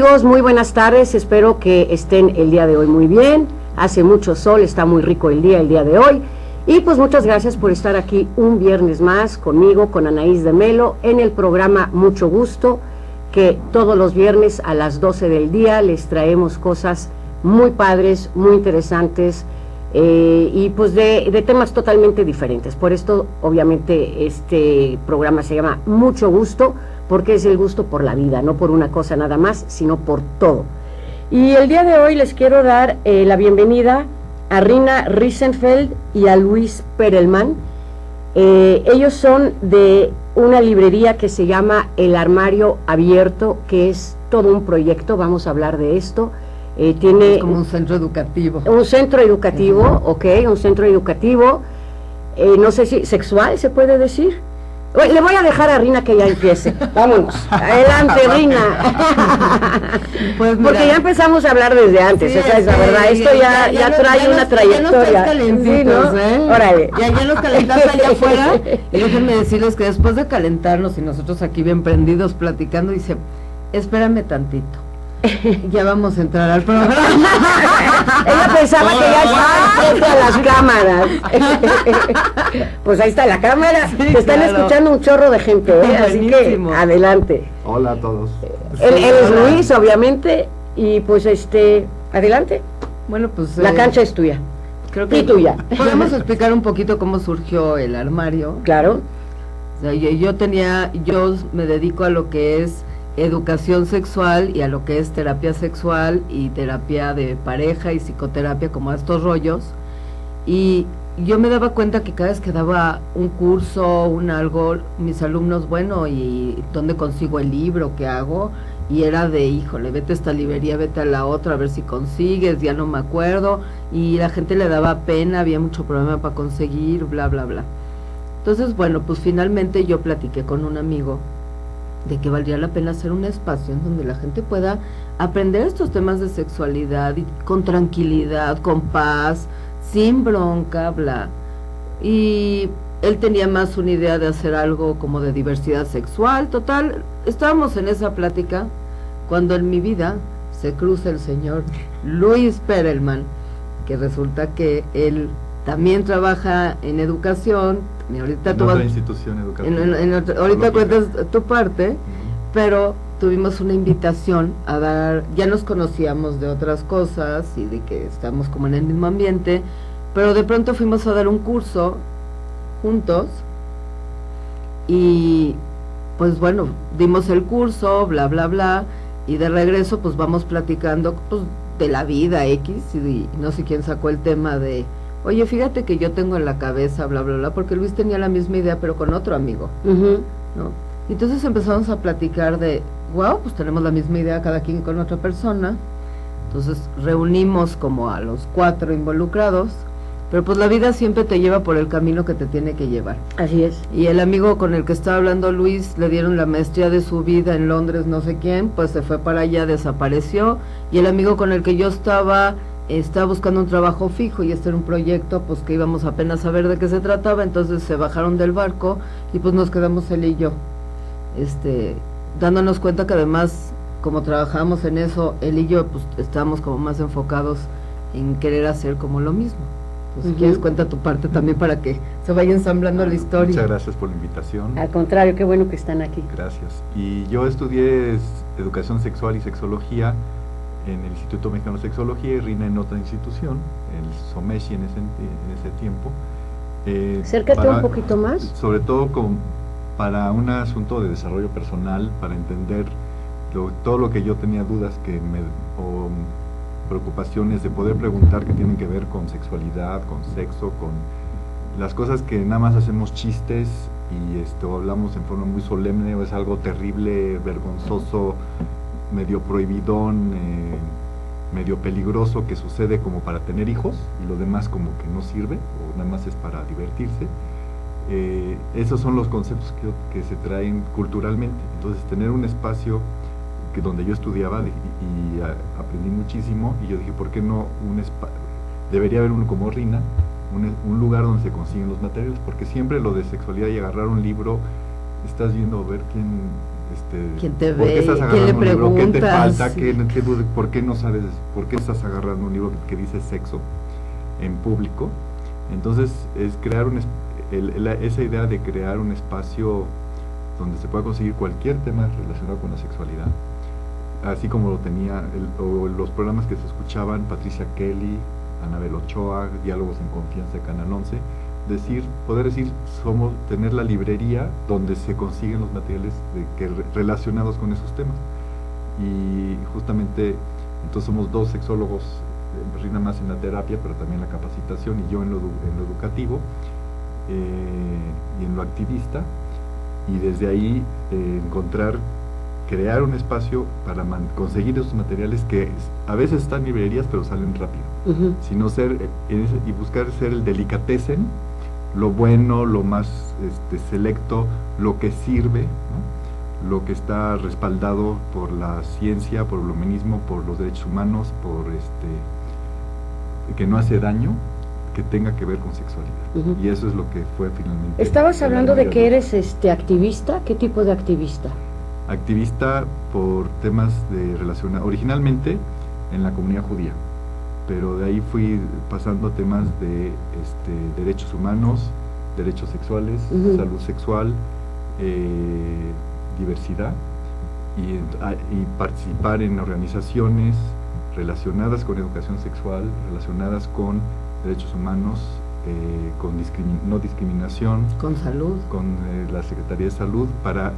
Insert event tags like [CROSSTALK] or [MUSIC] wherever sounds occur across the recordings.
Amigos, muy buenas tardes, espero que estén el día de hoy muy bien, hace mucho sol, está muy rico el día el día de hoy. Y pues muchas gracias por estar aquí un viernes más conmigo, con Anaís de Melo, en el programa Mucho Gusto, que todos los viernes a las 12 del día les traemos cosas muy padres, muy interesantes eh, y pues de, de temas totalmente diferentes. Por esto obviamente este programa se llama Mucho Gusto porque es el gusto por la vida, no por una cosa nada más, sino por todo. Y el día de hoy les quiero dar eh, la bienvenida a Rina Riesenfeld y a Luis Perelman. Eh, ellos son de una librería que se llama El Armario Abierto, que es todo un proyecto, vamos a hablar de esto. Eh, tiene es como un centro educativo. Un centro educativo, ok, un centro educativo, no sé si sexual se puede decir. Le voy a dejar a Rina que ya empiece. [LAUGHS] Vámonos. Adelante, Rina. [LAUGHS] Pues Porque ya empezamos a hablar desde antes, esa es la verdad. Esto ya, ya, trae una trayectoria. Ya no ¿eh? Órale. Ya, ya nos calentamos allá [LAUGHS] afuera. Y déjenme decirles que después de calentarnos y nosotros aquí bien prendidos platicando, dice, espérame tantito ya vamos a entrar al programa. Ella pensaba que ya estaba a las cámaras. [LAUGHS] pues ahí está la cámara. Te están escuchando un chorro de gente, ¿eh? así que adelante. Hola a todos. Él, es Luis, obviamente, y pues este, adelante. Bueno, pues la eh, cancha es tuya. Creo que y tuya. Podemos explicar un poquito cómo surgió el armario. Claro. yo tenía, yo me dedico a lo que es educación sexual y a lo que es terapia sexual y terapia de pareja y psicoterapia como a estos rollos y yo me daba cuenta que cada vez que daba un curso, un algo, mis alumnos, bueno, ¿y dónde consigo el libro? ¿Qué hago? Y era de, híjole, vete a esta librería, vete a la otra, a ver si consigues, ya no me acuerdo. Y la gente le daba pena, había mucho problema para conseguir, bla, bla, bla. Entonces, bueno, pues finalmente yo platiqué con un amigo de que valdría la pena hacer un espacio en donde la gente pueda aprender estos temas de sexualidad y con tranquilidad, con paz, sin bronca, bla. Y él tenía más una idea de hacer algo como de diversidad sexual, total. Estábamos en esa plática cuando en mi vida se cruza el señor Luis Perelman, que resulta que él también trabaja en educación, ahorita en otra institución educativa. ahorita cuentas tu parte, pero tuvimos una invitación a dar, ya nos conocíamos de otras cosas y de que estamos como en el mismo ambiente, pero de pronto fuimos a dar un curso juntos y pues bueno, dimos el curso, bla, bla, bla, y de regreso pues vamos platicando pues, de la vida X y no sé quién sacó el tema de oye, fíjate que yo tengo en la cabeza, bla, bla, bla, porque Luis tenía la misma idea, pero con otro amigo, ¿no? entonces empezamos a platicar de, wow, pues tenemos la misma idea cada quien con otra persona, entonces reunimos como a los cuatro involucrados, pero pues la vida siempre te lleva por el camino que te tiene que llevar. Así es. Y el amigo con el que estaba hablando Luis, le dieron la maestría de su vida en Londres, no sé quién, pues se fue para allá, desapareció, y el amigo con el que yo estaba estaba buscando un trabajo fijo y este era un proyecto pues que íbamos apenas a ver de qué se trataba, entonces se bajaron del barco y pues nos quedamos él y yo, este, dándonos cuenta que además como trabajamos en eso, él y yo pues estábamos como más enfocados en querer hacer como lo mismo. Entonces, quieres cuenta tu parte también para que se vaya ensamblando la historia. Muchas gracias por la invitación. Al contrario, qué bueno que están aquí. Gracias. Y yo estudié educación sexual y sexología en el Instituto Mexicano de Sexología y Rina en otra institución, el SOMESI en ese, en ese tiempo. Eh, Acércate un poquito más. Sobre todo con, para un asunto de desarrollo personal, para entender todo lo que yo tenía dudas que me, o preocupaciones de poder preguntar que tienen que ver con sexualidad, con sexo, con las cosas que nada más hacemos chistes y esto hablamos en forma muy solemne o es algo terrible, vergonzoso, medio prohibidón, eh, medio peligroso que sucede como para tener hijos y lo demás como que no sirve o nada más es para divertirse. Eh, esos son los conceptos que, se traen culturalmente. Entonces tener un espacio que donde yo estudiaba y, aprendí muchísimo y yo dije, ¿por qué no un debería haber uno como Rina, un, un, lugar donde se consiguen los materiales? Porque siempre lo de sexualidad y agarrar un libro, estás viendo a ver quién este, ¿Quién te ¿por qué estás ¿Quién agarrando le un libro? ¿Qué te falta? ¿Qué, qué duda- ¿Por qué no sabes? ¿Por qué estás agarrando un libro que dice sexo en público? Entonces, es crear un, el- la- esa idea de crear un espacio donde se pueda conseguir cualquier tema relacionado con la sexualidad, así como lo tenía el- o los programas que se escuchaban Patricia Kelly, Anabel Ochoa, Diálogos en Confianza de Canal 11, decir, poder decir, somos tener la librería donde se consiguen los materiales de, que, re- relacionados con esos temas. Y justamente, entonces somos dos sexólogos, eh, Rina más en la terapia, pero también la capacitación, y yo en lo, en lo educativo eh, y en lo activista, y desde ahí eh, encontrar, crear un espacio para man- conseguir esos materiales que a veces están en librerías, pero salen rápido Ujú. sino ser eh, en y buscar ser el delicatessen, lo bueno, lo más este, selecto, lo que sirve, ¿no? lo que está respaldado por la ciencia, por el humanismo, por los derechos humanos, por este que no hace daño, que tenga que ver con sexualidad. Y eso es lo que fue finalmente. Estabas hablando de que eres este activista, ¿qué tipo de activista? activista por temas de relación originalmente en la comunidad judía pero de ahí fui pasando temas de este, derechos humanos derechos sexuales salud sexual eh, diversidad y, ent- a- y participar en organizaciones relacionadas con educación sexual relacionadas con derechos humanos eh, con discrimi- no discriminación Con salud. con eh, la Secretaría de Salud para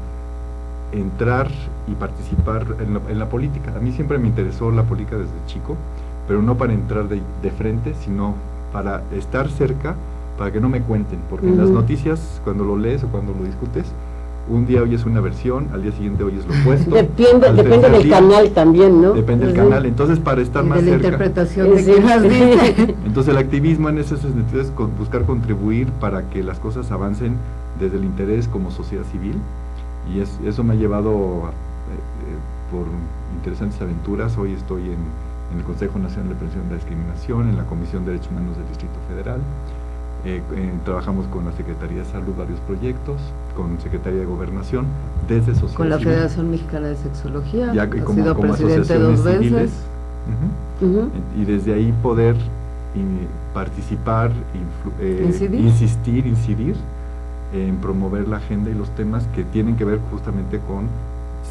entrar y participar en, lo- en la política. A mí siempre me interesó la política desde chico, pero no para entrar de, de frente, sino para estar cerca, para que no me cuenten, porque en las noticias, cuando lo lees o cuando lo discutes, un día oyes una versión, al día siguiente oyes lo opuesto. [LAUGHS] Depende, depende del día- canal también, ¿no? Depende del canal. Entonces, para estar Y más de la cerca, interpretación de Sí. [LAUGHS] entonces el activismo en ese sentido es con- buscar contribuir para que las cosas avancen desde el interés como sociedad civil y es- eso me ha llevado a- eh, eh, por interesantes aventuras. Hoy estoy en, en el Consejo Nacional de Prevención de la Discriminación, en la Comisión de Derechos Humanos del Distrito Federal. Eh, trabajamos con la Secretaría de Salud varios proyectos, con Secretaría de Gobernación, desde sociedad Con la Federación Mexicana de Sexología. ya ha como, sido como presidente dos veces. civiles. Y desde ahí poder y participar, influ- eh, Incidir. insistir, incidir en promover la agenda y los temas que tienen que ver justamente con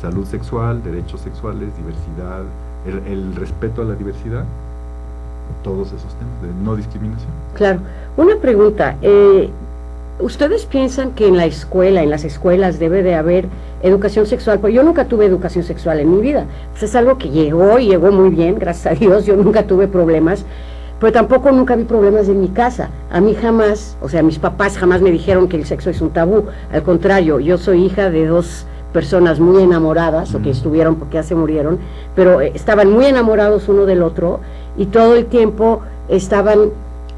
salud sexual, derechos sexuales, diversidad, el, el respeto a la diversidad, todos esos temas de no discriminación. Claro. Una pregunta. eh, ¿Ustedes piensan que en la escuela, en las escuelas, debe de haber educación sexual? Pues yo nunca tuve educación sexual en mi vida. Pues es algo que llegó y llegó muy bien, gracias a Dios. Yo nunca tuve problemas, pero tampoco nunca vi problemas en mi casa. A mí jamás, o sea, mis papás jamás me dijeron que el sexo es un tabú. Al contrario, yo soy hija de dos personas muy enamoradas, o que estuvieron porque ya se murieron, pero eh, estaban muy enamorados uno del otro y todo el tiempo estaban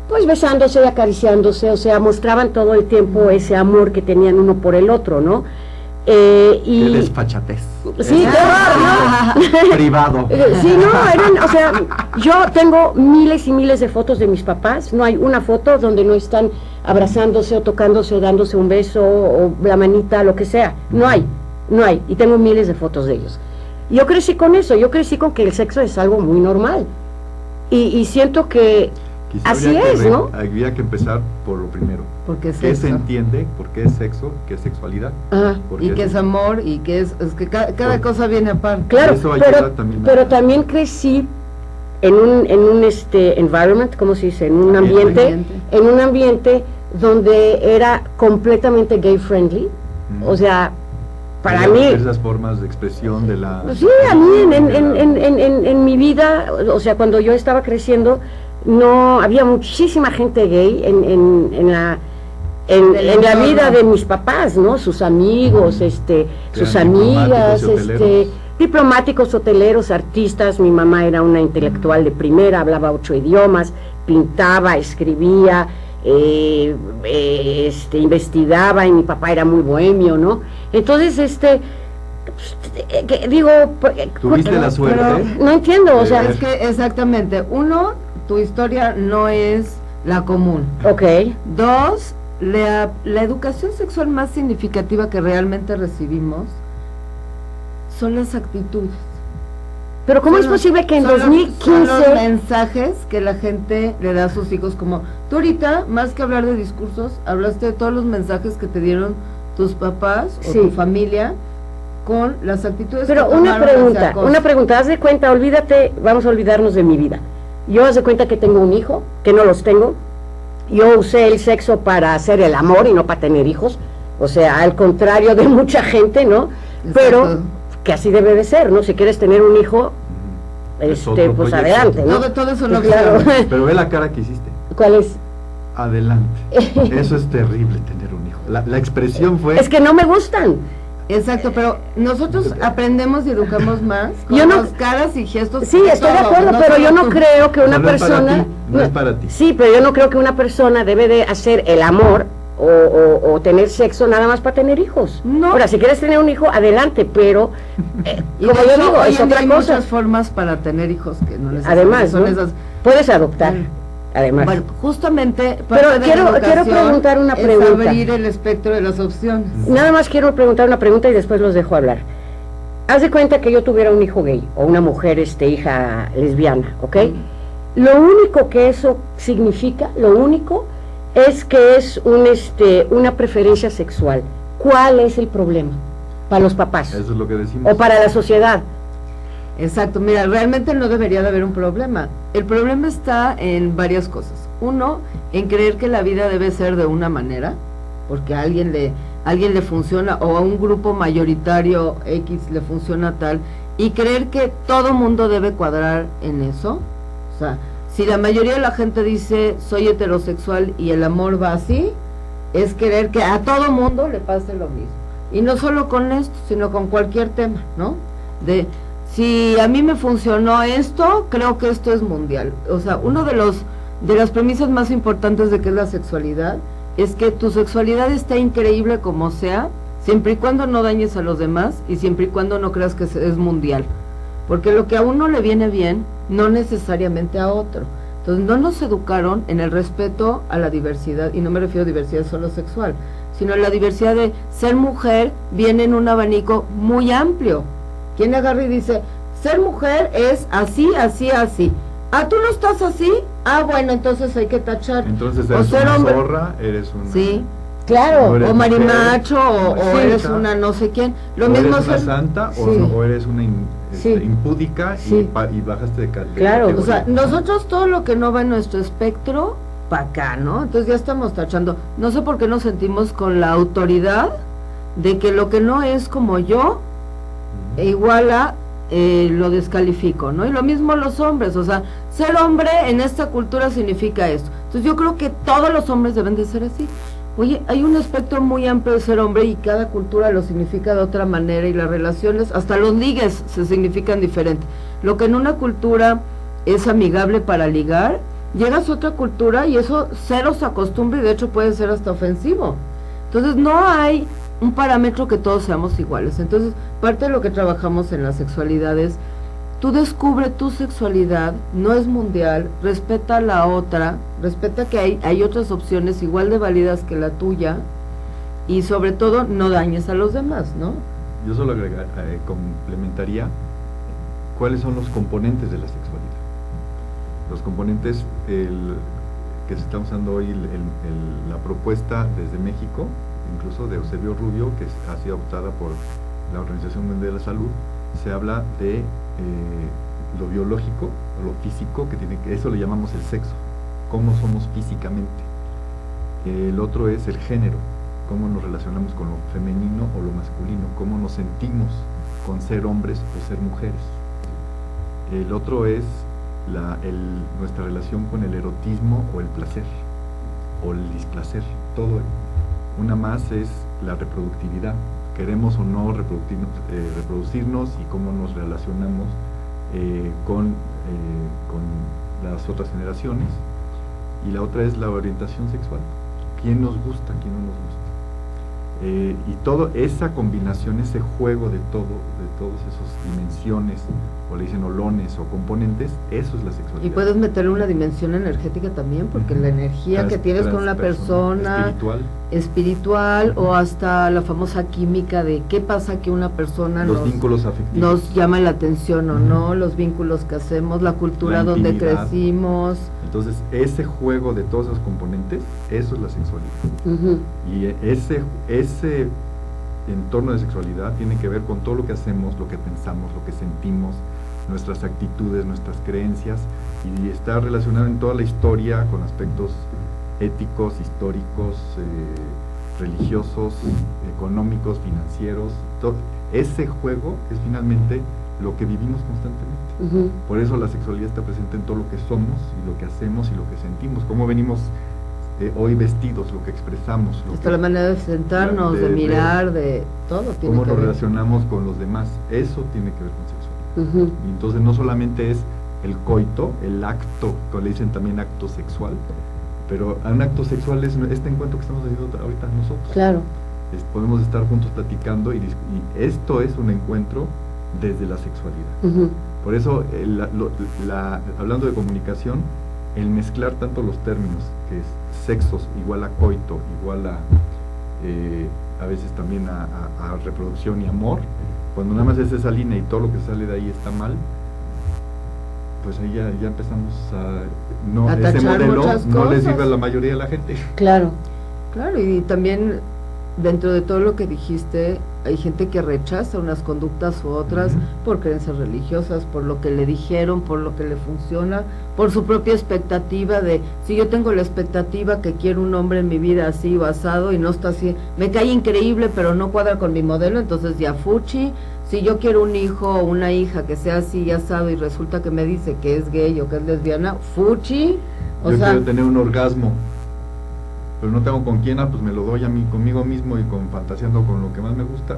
pues besándose y acariciándose, o sea, mostraban todo el tiempo ese amor que tenían uno por el otro, ¿no? Eh, y Qué desfachatez. sí, qué ¿no? [LAUGHS] privado. Eh, Sí, no, eran, o sea, yo tengo miles y miles de fotos de mis papás, no hay una foto donde no están abrazándose o tocándose o dándose un beso o la manita, lo que sea, no hay, no hay, y tengo miles de fotos de ellos. Yo crecí con eso, yo crecí con que el sexo es algo muy normal, y, y siento que, Quizá Así que es, re- ¿no? Habría que empezar por lo primero. Porque es ¿Qué se entiende? ¿Por qué es sexo? ¿Qué es sexualidad? ah, ¿Por Y qué es amor y que es, es que ca- cada, Por- cosa viene aparte. claro, pero, también a- pero también crecí en un, en un este environment, ¿cómo se dice? En un Ambiente. ambiente, en un ambiente donde era completamente gay friendly, o sea, para mí, diversas formas de expresión de la... Pues sí, a mí en, en, en, en, en- en- en mi vida, o sea, cuando yo estaba creciendo, no había muchísima gente gay en, en, en la en, la vida de mis papás, ¿no? Sus amigos, este, sus amigas, este, diplomáticos, hoteleros, artistas. Mi mamá era una intelectual de primera, hablaba ocho idiomas, pintaba, escribía, eh, eh, este, investigaba, y mi papá era muy bohemio, ¿no? Entonces, este, pues, eh, que digo, eh, Tuviste la suerte. pero no entiendo, o sea, de- Es que exactamente, uno, tu historia no es la común. ok, Dos, la, la educación sexual más significativa que realmente recibimos son las actitudes. Pero ¿cómo Son es posible que en los- 2015... son los mensajes que la gente le da a sus hijos como tú ahorita más que hablar de discursos hablaste de todos los mensajes que te dieron tus papás o Sí. tu familia con las actitudes Pero que una pregunta, una pregunta, haz de cuenta, olvídate, vamos a olvidarnos de mi vida. Yo haz de cuenta que tengo un hijo, que no los tengo. Yo usé el sexo para hacer el amor y no para tener hijos. O sea, al contrario de [LAUGHS] mucha gente, ¿no? Pero. Que así debe de ser, ¿no? Si quieres tener un hijo, Es este, pues proyecto. adelante, ¿no? todo, todo es una Pues claro. [LAUGHS] Pero ve la cara que hiciste. ¿Cuál es? Adelante. [LAUGHS] Eso es terrible tener un hijo. La, la expresión fue... Es que no me gustan. Exacto, pero nosotros aprendemos y educamos más con Yo no- las caras y gestos. Sí, estoy de acuerdo, no pero yo no tú. creo que una no es para persona... ti, no es para ti. Sí, pero yo no creo que una persona debe de hacer el amor o, o- o tener sexo nada más para tener hijos. No. Ahora, si quieres tener un hijo, adelante, pero eh, como yo digo, hoy es en día otra hay cosa. muchas formas para tener hijos que no necesariamente Además, son ¿no? esas. Puedes adoptar, Mm. además. Bueno, justamente Pero quiero- quiero preguntar una es pregunta. abrir el espectro de las opciones. Nada más quiero preguntar una pregunta y después los dejo hablar. Haz de cuenta que yo tuviera un hijo gay o una mujer, este, hija lesbiana, ¿ok? Lo único que eso significa, lo único, es que es un, este, una preferencia sexual. ¿Cuál es el problema para los papás Eso es lo que decimos. o para la sociedad? Exacto, mira, realmente no debería de haber un problema. El problema está en varias cosas. Uno, en creer que la vida debe ser de una manera, porque a alguien le, a alguien le funciona, o a un grupo mayoritario X le funciona tal, y creer que todo mundo debe cuadrar en eso. O sea, si la mayoría de la gente dice soy heterosexual y el amor va así, es querer que a todo mundo le pase lo mismo. Y no solo con esto, sino con cualquier tema, ¿no? De si a mí me funcionó esto, creo que esto es mundial. O sea, uno de los de las premisas más importantes de que es la sexualidad es que tu sexualidad está increíble como sea, siempre y cuando no dañes a los demás y siempre y cuando no creas que es mundial. Porque lo que a uno le viene bien, no necesariamente a otro. Entonces no nos educaron en el respeto a la diversidad, y no me refiero a diversidad solo sexual, sino la diversidad de ser mujer viene en un abanico muy amplio. Quien agarra y dice, ser mujer es así, así, así. Ah, tú no estás así. Ah, bueno, entonces hay que tachar. Entonces o eres ser una hombre. zorra, eres una... Sí, Claro. Eres o marimacho, o, mujer, o eres una no sé quién. Lo o mismo eres una ser- santa o, no- o eres una in- Sí. impúdica Sí. y, y bajaste de, de Claro, O sea, categoría. nosotros todo lo que no va en nuestro espectro, para acá, ¿no? Entonces ya estamos tachando. No sé por qué nos sentimos con la autoridad de que lo que no es como yo, e igual a eh, lo descalifico, ¿no? Y lo mismo los hombres, o sea, ser hombre en esta cultura significa esto. Entonces yo creo que todos los hombres deben de ser así. Oye, hay un espectro muy amplio de ser hombre y cada cultura lo significa de otra manera y las relaciones, hasta los ligues se significan diferente. Lo que en una cultura es amigable para ligar, llegas a otra cultura y eso cero se acostumbra y de hecho puede ser hasta ofensivo. Entonces no hay un parámetro que todos seamos iguales. Entonces parte de lo que trabajamos en la sexualidad es, tú descubre tu sexualidad, no es mundial, respeta la otra, respeta que hay, hay otras opciones igual de válidas que la tuya y sobre todo no dañes a los demás, ¿no? Yo solo agregar, eh, complementaría cuáles son los componentes de la sexualidad. Los componentes el, que se está usando hoy, el- la propuesta desde México, incluso de Eusebio Rubio, que ha sido adoptada por la Organización Mundial de la Salud, se habla de eh, lo biológico, lo físico, que tiene que, eso le llamamos el sexo, cómo somos físicamente. El otro es el género, cómo nos relacionamos con lo femenino o lo masculino, cómo nos sentimos con ser hombres o ser mujeres. El otro es nuestra relación con el erotismo o el placer, o el displacer, todo. Una más es la reproductividad, queremos o no reproducirnos, eh, reproducirnos y cómo nos relacionamos eh, con, eh, con las otras generaciones. Y la otra es la orientación sexual, quién nos gusta, quién no nos gusta. Eh, y todo esa combinación, ese juego de todo, de todas esas dimensiones, o le dicen olones o componentes, eso es la sexualidad. Y puedes meterle una dimensión energética también, porque la energía que tienes con la persona, espiritual, espiritual o hasta la famosa química de qué pasa que una persona los nos, vínculos afectivos, nos llama la atención o no, los vínculos que hacemos, la cultura La donde crecimos. Entonces, ese juego de todos esos componentes, eso es la sexualidad. Y eh, ese, ese entorno de sexualidad tiene que ver con todo lo que hacemos, lo que pensamos, lo que sentimos, nuestras actitudes, nuestras creencias, y está relacionado en toda la historia con aspectos éticos, históricos, eh, religiosos, económicos, financieros. todo. Ese juego es finalmente lo que vivimos constantemente. Ujú. Por eso la sexualidad está presente en todo lo que somos y lo que hacemos y lo que sentimos, cómo venimos eh, hoy vestidos, lo que expresamos, lo Hasta que- la manera de sentarnos, de- de, de- mirar, de todo tiene cómo que nos ver. relacionamos con los demás, eso tiene que ver con sexualidad. Y entonces no solamente es el coito, el acto, como le dicen también acto sexual, pero un acto sexual es este encuentro que estamos haciendo ahorita nosotros. Claro. Es- podemos estar juntos platicando y, esto es un encuentro desde la sexualidad. Por eso, el- la- lo- la- hablando de comunicación, el mezclar tanto los términos, que es sexos igual a coito, igual a, eh, a veces también a, a- a reproducción y amor, cuando nada más es esa línea y todo lo que sale de ahí está mal, pues ahí ya, ya empezamos a... No, A ese modelo no les cosas. sirve a la mayoría de la gente. Claro. Claro, y también dentro de todo lo que dijiste, hay gente que rechaza unas conductas u otras por creencias religiosas, por lo que le dijeron, por lo que le funciona, por su propia expectativa de, si yo tengo la expectativa que quiero un hombre en mi vida así basado y no está así, me cae increíble pero no cuadra con mi modelo, entonces ya fuchi, si yo quiero un hijo o una hija que sea así asado y resulta que me dice que es gay o que es lesbiana, fuchi, o Yo sea, quiero tener un orgasmo, pero no tengo con quién, ah, pues me lo doy a mí conmigo mismo y con fantaseando con lo que más me gusta.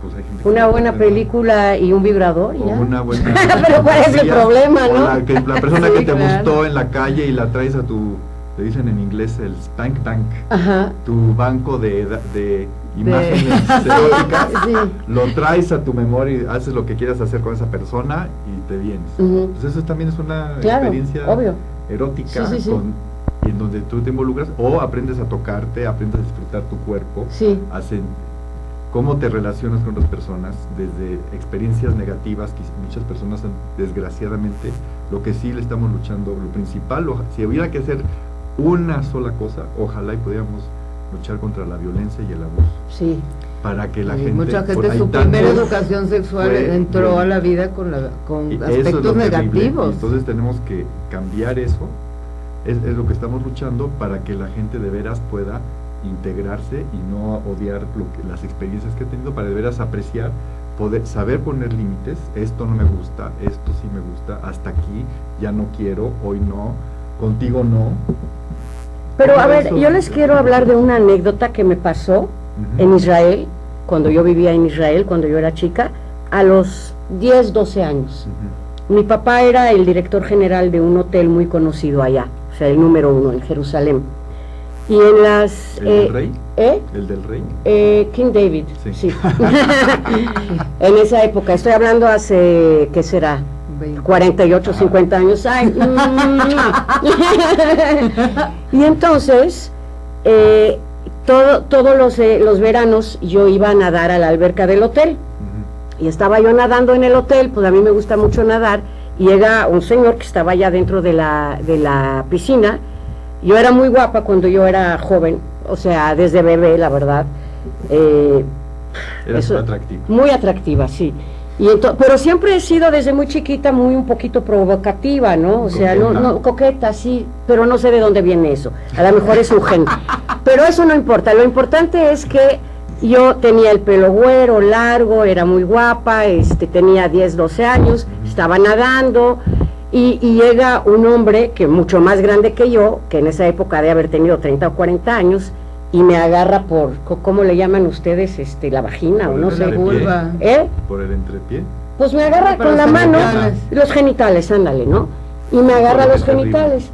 Pues hay gente Una buena película y un vibrador O ya. una buena [LAUGHS] Pero ¿cuál es el problema, no? La, que- la persona [LAUGHS] Sí, que te claro. gustó en la calle y la traes a tu, te dicen en inglés el spank bank, Ajá. tu banco de, de imágenes [LAUGHS] eróticas, Sí. lo traes a tu memoria y haces lo que quieras hacer con esa persona y te vienes. Ujú. Pues eso también es una Claro, experiencia obvio. erótica Sí, sí, sí. con- en donde tú te involucras o aprendes a tocarte, aprendes a disfrutar tu cuerpo, Sí. hacen cómo te relacionas con otras personas desde experiencias negativas que muchas personas desgraciadamente lo que sí le estamos luchando lo principal si hubiera que hacer una sola cosa ojalá y pudiéramos luchar contra la violencia y el abuso Sí. para que la y gente mucha gente su primera educación sexual fue entró a la vida con la con aspectos negativos. entonces tenemos que cambiar eso. Es, es lo que estamos luchando para que la gente de veras pueda integrarse y no odiar lo que, las experiencias que ha tenido, para de veras apreciar, poder saber poner límites. Esto no me gusta, esto sí me gusta, hasta aquí, ya no quiero, hoy no, contigo no. Pero a ver, yo les quiero hablar de una anécdota que me pasó en Israel, cuando yo vivía en Israel, cuando yo era chica, a los 10, 12 años. Mi papá era el director general de un hotel muy conocido allá, sea, el número uno en Jerusalén. Y en las... ¿El eh, del rey? ¿eh? ¿El del rey? Eh, King David, sí. Sí. [LAUGHS] en esa época, estoy hablando hace, ¿qué será? 20. 48, 50 años. Ay, [LAUGHS] [LAUGHS] y entonces, eh, todo, todos los, eh, los veranos yo iba a nadar a la alberca del hotel. Y estaba yo nadando en el hotel, pues a mí me gusta mucho nadar, y llega un señor que estaba allá dentro de la, de la piscina. Yo era muy guapa cuando yo era joven, o sea, desde bebé, la verdad. Eh, Eras Eso- atractivo. muy atractiva, sí. Y pero siempre he sido desde muy chiquita muy un poquito provocativa, ¿no? O sea, no, Coqueta. no, coqueta, sí, pero no sé de dónde viene eso. A lo mejor es un gen. [LAUGHS] Pero eso no importa. Lo importante es que yo tenía el pelo güero, largo, era muy guapa, este, tenía 10, 12 años, estaba nadando y, y llega un hombre que mucho más grande que yo, que en esa época de haber tenido 30 o 40 años, y me agarra por, ¿cómo le llaman ustedes? Este, la vagina o no sé. vulva. ¿Eh? Por el entrepié. Pues me agarra con la mano, genitales. los genitales, ándale, ¿no? Y me agarra los genitales.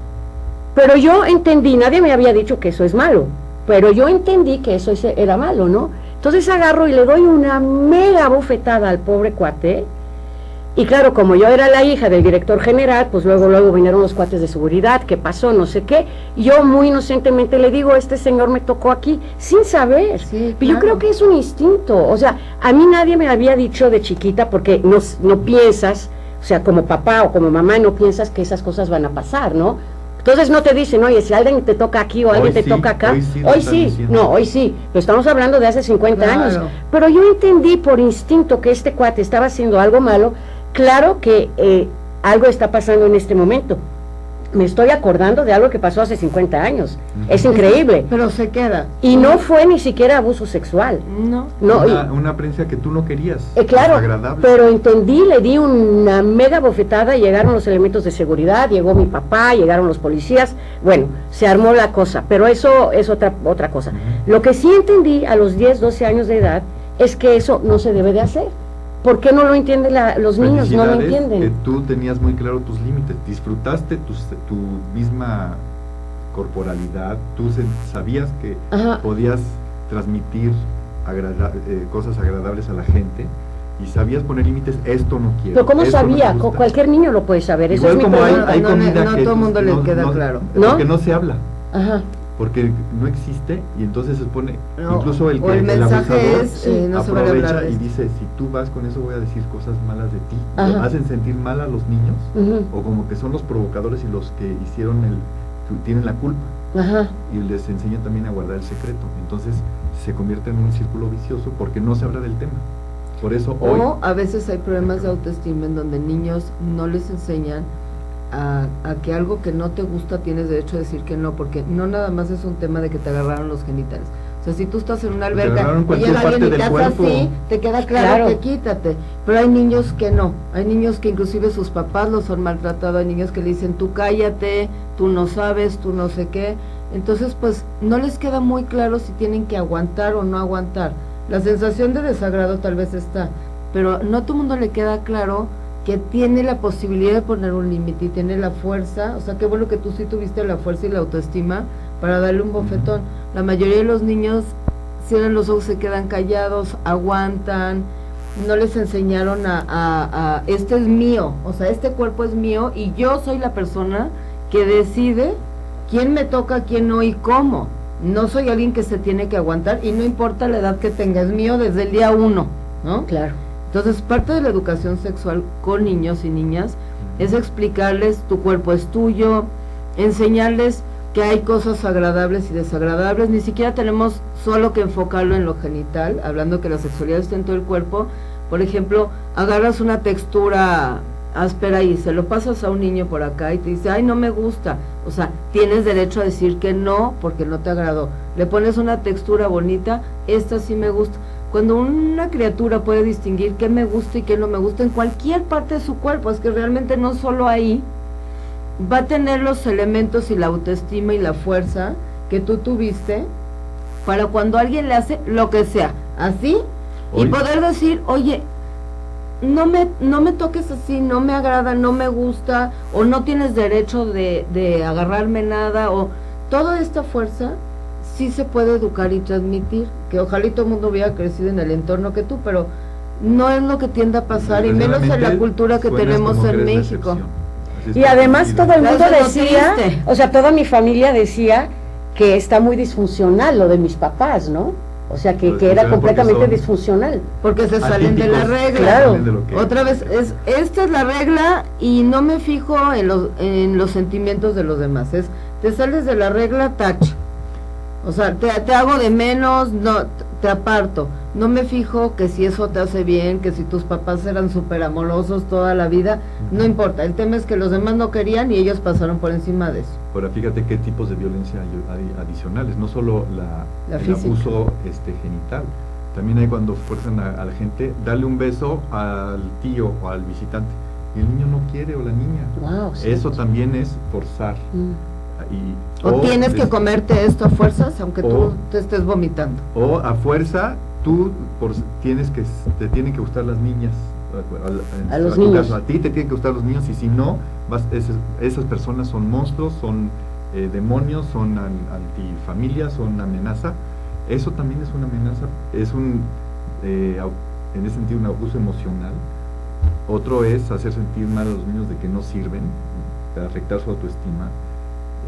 Pero yo entendí, nadie me había dicho que eso es malo. pero yo entendí que eso era malo, ¿no? Entonces agarro y le doy una mega bofetada al pobre cuate. Y claro, como yo era la hija del director general, pues luego, luego vinieron los cuates de seguridad, ¿qué pasó? No sé qué. Y Yo muy inocentemente le digo, este señor me tocó aquí, sin saber. Sí, Pero yo creo que es un instinto. O sea, a mí nadie me había dicho de chiquita, porque no, no piensas, o sea, como papá o como mamá, no piensas que esas cosas van a pasar, ¿no? Entonces no te dicen, oye, si alguien te toca aquí o Hoy alguien te sí, toca acá, hoy sí hoy sí, no, hoy sí, pero estamos hablando de hace 50 Claro. años. Pero yo entendí por instinto que este cuate estaba haciendo algo malo, claro que eh, algo está pasando en este momento. Me estoy acordando de algo que pasó hace 50 años. Es increíble. Pero se queda. Y no fue ni siquiera abuso sexual. No. No, y- una, apariencia que tú no querías. eh, claro, Agradable. pero entendí, le di una mega bofetada, llegaron los elementos de seguridad, llegó mi papá, llegaron los policías, bueno, se armó la cosa, pero eso es otra, otra cosa. Lo que sí entendí a los 10, 12 años de edad es que eso no se debe de hacer. ¿Por qué no lo entienden la- los niños? No lo entienden. Que tú tenías muy claro tus límites, disfrutaste tus- tu misma corporalidad, tú se- sabías que Ajá. podías transmitir agrada- eh, cosas agradables a la gente y sabías poner límites, esto no quiero. Pero ¿cómo no sabía? Co- Cualquier niño lo puede saber, eso Igual es mi como hay, pregunta. hay No, comida no a que todo mundo le queda claro. ¿No? Porque no se habla, Ajá. Porque no existe y entonces se pone, No, incluso el que el abusador es, eh, no aprovecha y dice, si tú vas con eso voy a decir cosas malas de ti. Ajá. Hacen sentir mal a los niños o como que son los provocadores y los que hicieron el, que tienen la culpa Ajá. y les enseñan también a guardar el secreto. Entonces se convierte en un círculo vicioso porque no se habla del tema. Por eso hoy a veces hay problemas de autoestima en donde niños no les enseñan a, a que algo que no te gusta tienes derecho a decir que no, porque no nada más es un tema de que te agarraron los genitales. O sea, si tú estás en una alberca y llega alguien y te hace así, te queda claro, Claro. que quítate. Pero hay niños que no. Hay niños que inclusive sus papás los han maltratado. Hay niños que le dicen, tú cállate, tú no sabes, tú no sé qué. Entonces, pues, no les queda muy claro si tienen que aguantar o no aguantar. La sensación de desagrado tal vez está, pero no a todo mundo le queda claro que tiene la posibilidad de poner un límite y tiene la fuerza, o sea, qué bueno que tú sí tuviste la fuerza y la autoestima para darle un bofetón. La mayoría de los niños cierran los ojos, se quedan callados, aguantan, no les enseñaron a, a, a, este es mío, o sea, este cuerpo es mío y yo soy la persona que decide quién me toca, quién no y cómo. No soy alguien que se tiene que aguantar y no importa la edad que tenga, es mío desde el día uno, ¿no? Claro. Entonces, parte de la educación sexual con niños y niñas es explicarles tu cuerpo es tuyo, enseñarles que hay cosas agradables y desagradables, ni siquiera tenemos solo que enfocarlo en lo genital, hablando que la sexualidad está en todo el cuerpo. Por ejemplo, agarras una textura áspera y se lo pasas a un niño por acá y te dice, ay, no me gusta. O sea, tienes derecho a decir que no porque no te agradó. Le pones una textura bonita, esta sí me gusta. Cuando una criatura puede distinguir qué me gusta y qué no me gusta en cualquier parte de su cuerpo, es que realmente no solo ahí, va a tener los elementos y la autoestima y la fuerza que tú tuviste para cuando alguien le hace lo que sea, así, y poder decir, oye, no me, no me toques así, no me agrada, no me gusta, o no tienes derecho de, de agarrarme nada, o toda esta fuerza sí se puede educar y transmitir, que ojalá y todo el mundo hubiera crecido en el entorno que tú, pero no es lo que tiende a pasar, y menos en la cultura que tenemos en México. Y además todo el mundo decía, o sea, toda mi familia decía que está muy disfuncional lo de mis papás, ¿no? O sea, que, Pues, que era porque completamente disfuncional. Porque se salen de la regla. Claro. Otra vez, es esta es la regla y no me fijo en los, en los sentimientos de los demás. Es, te sales de la regla, touch. O sea, te, te hago de menos, no, te aparto. No me fijo que si eso te hace bien, que si tus papás eran súper amorosos toda la vida, no importa. El tema es que los demás no querían y ellos pasaron por encima de eso. Ahora fíjate qué tipos de violencia hay adicionales, no solo la, La el abuso este, genital, también hay cuando fuerzan a, a la gente darle un beso al tío o al visitante y el niño no quiere o la niña. Wow, sí. Eso también es forzar. Mm. Y, O, tienes que comerte esto a fuerzas, aunque tú O- te estés vomitando. O a fuerza, tú por, tienes que, te tienen que gustar las niñas. A los niños. caso, a ti te tienen que gustar los niños y si no, vas, esas, esas personas son monstruos, son eh, demonios, son antifamilia, son amenaza. Eso también es una amenaza, es un, eh, en ese sentido, un abuso emocional. Otro es hacer sentir mal a los niños de que no sirven, afectar su autoestima.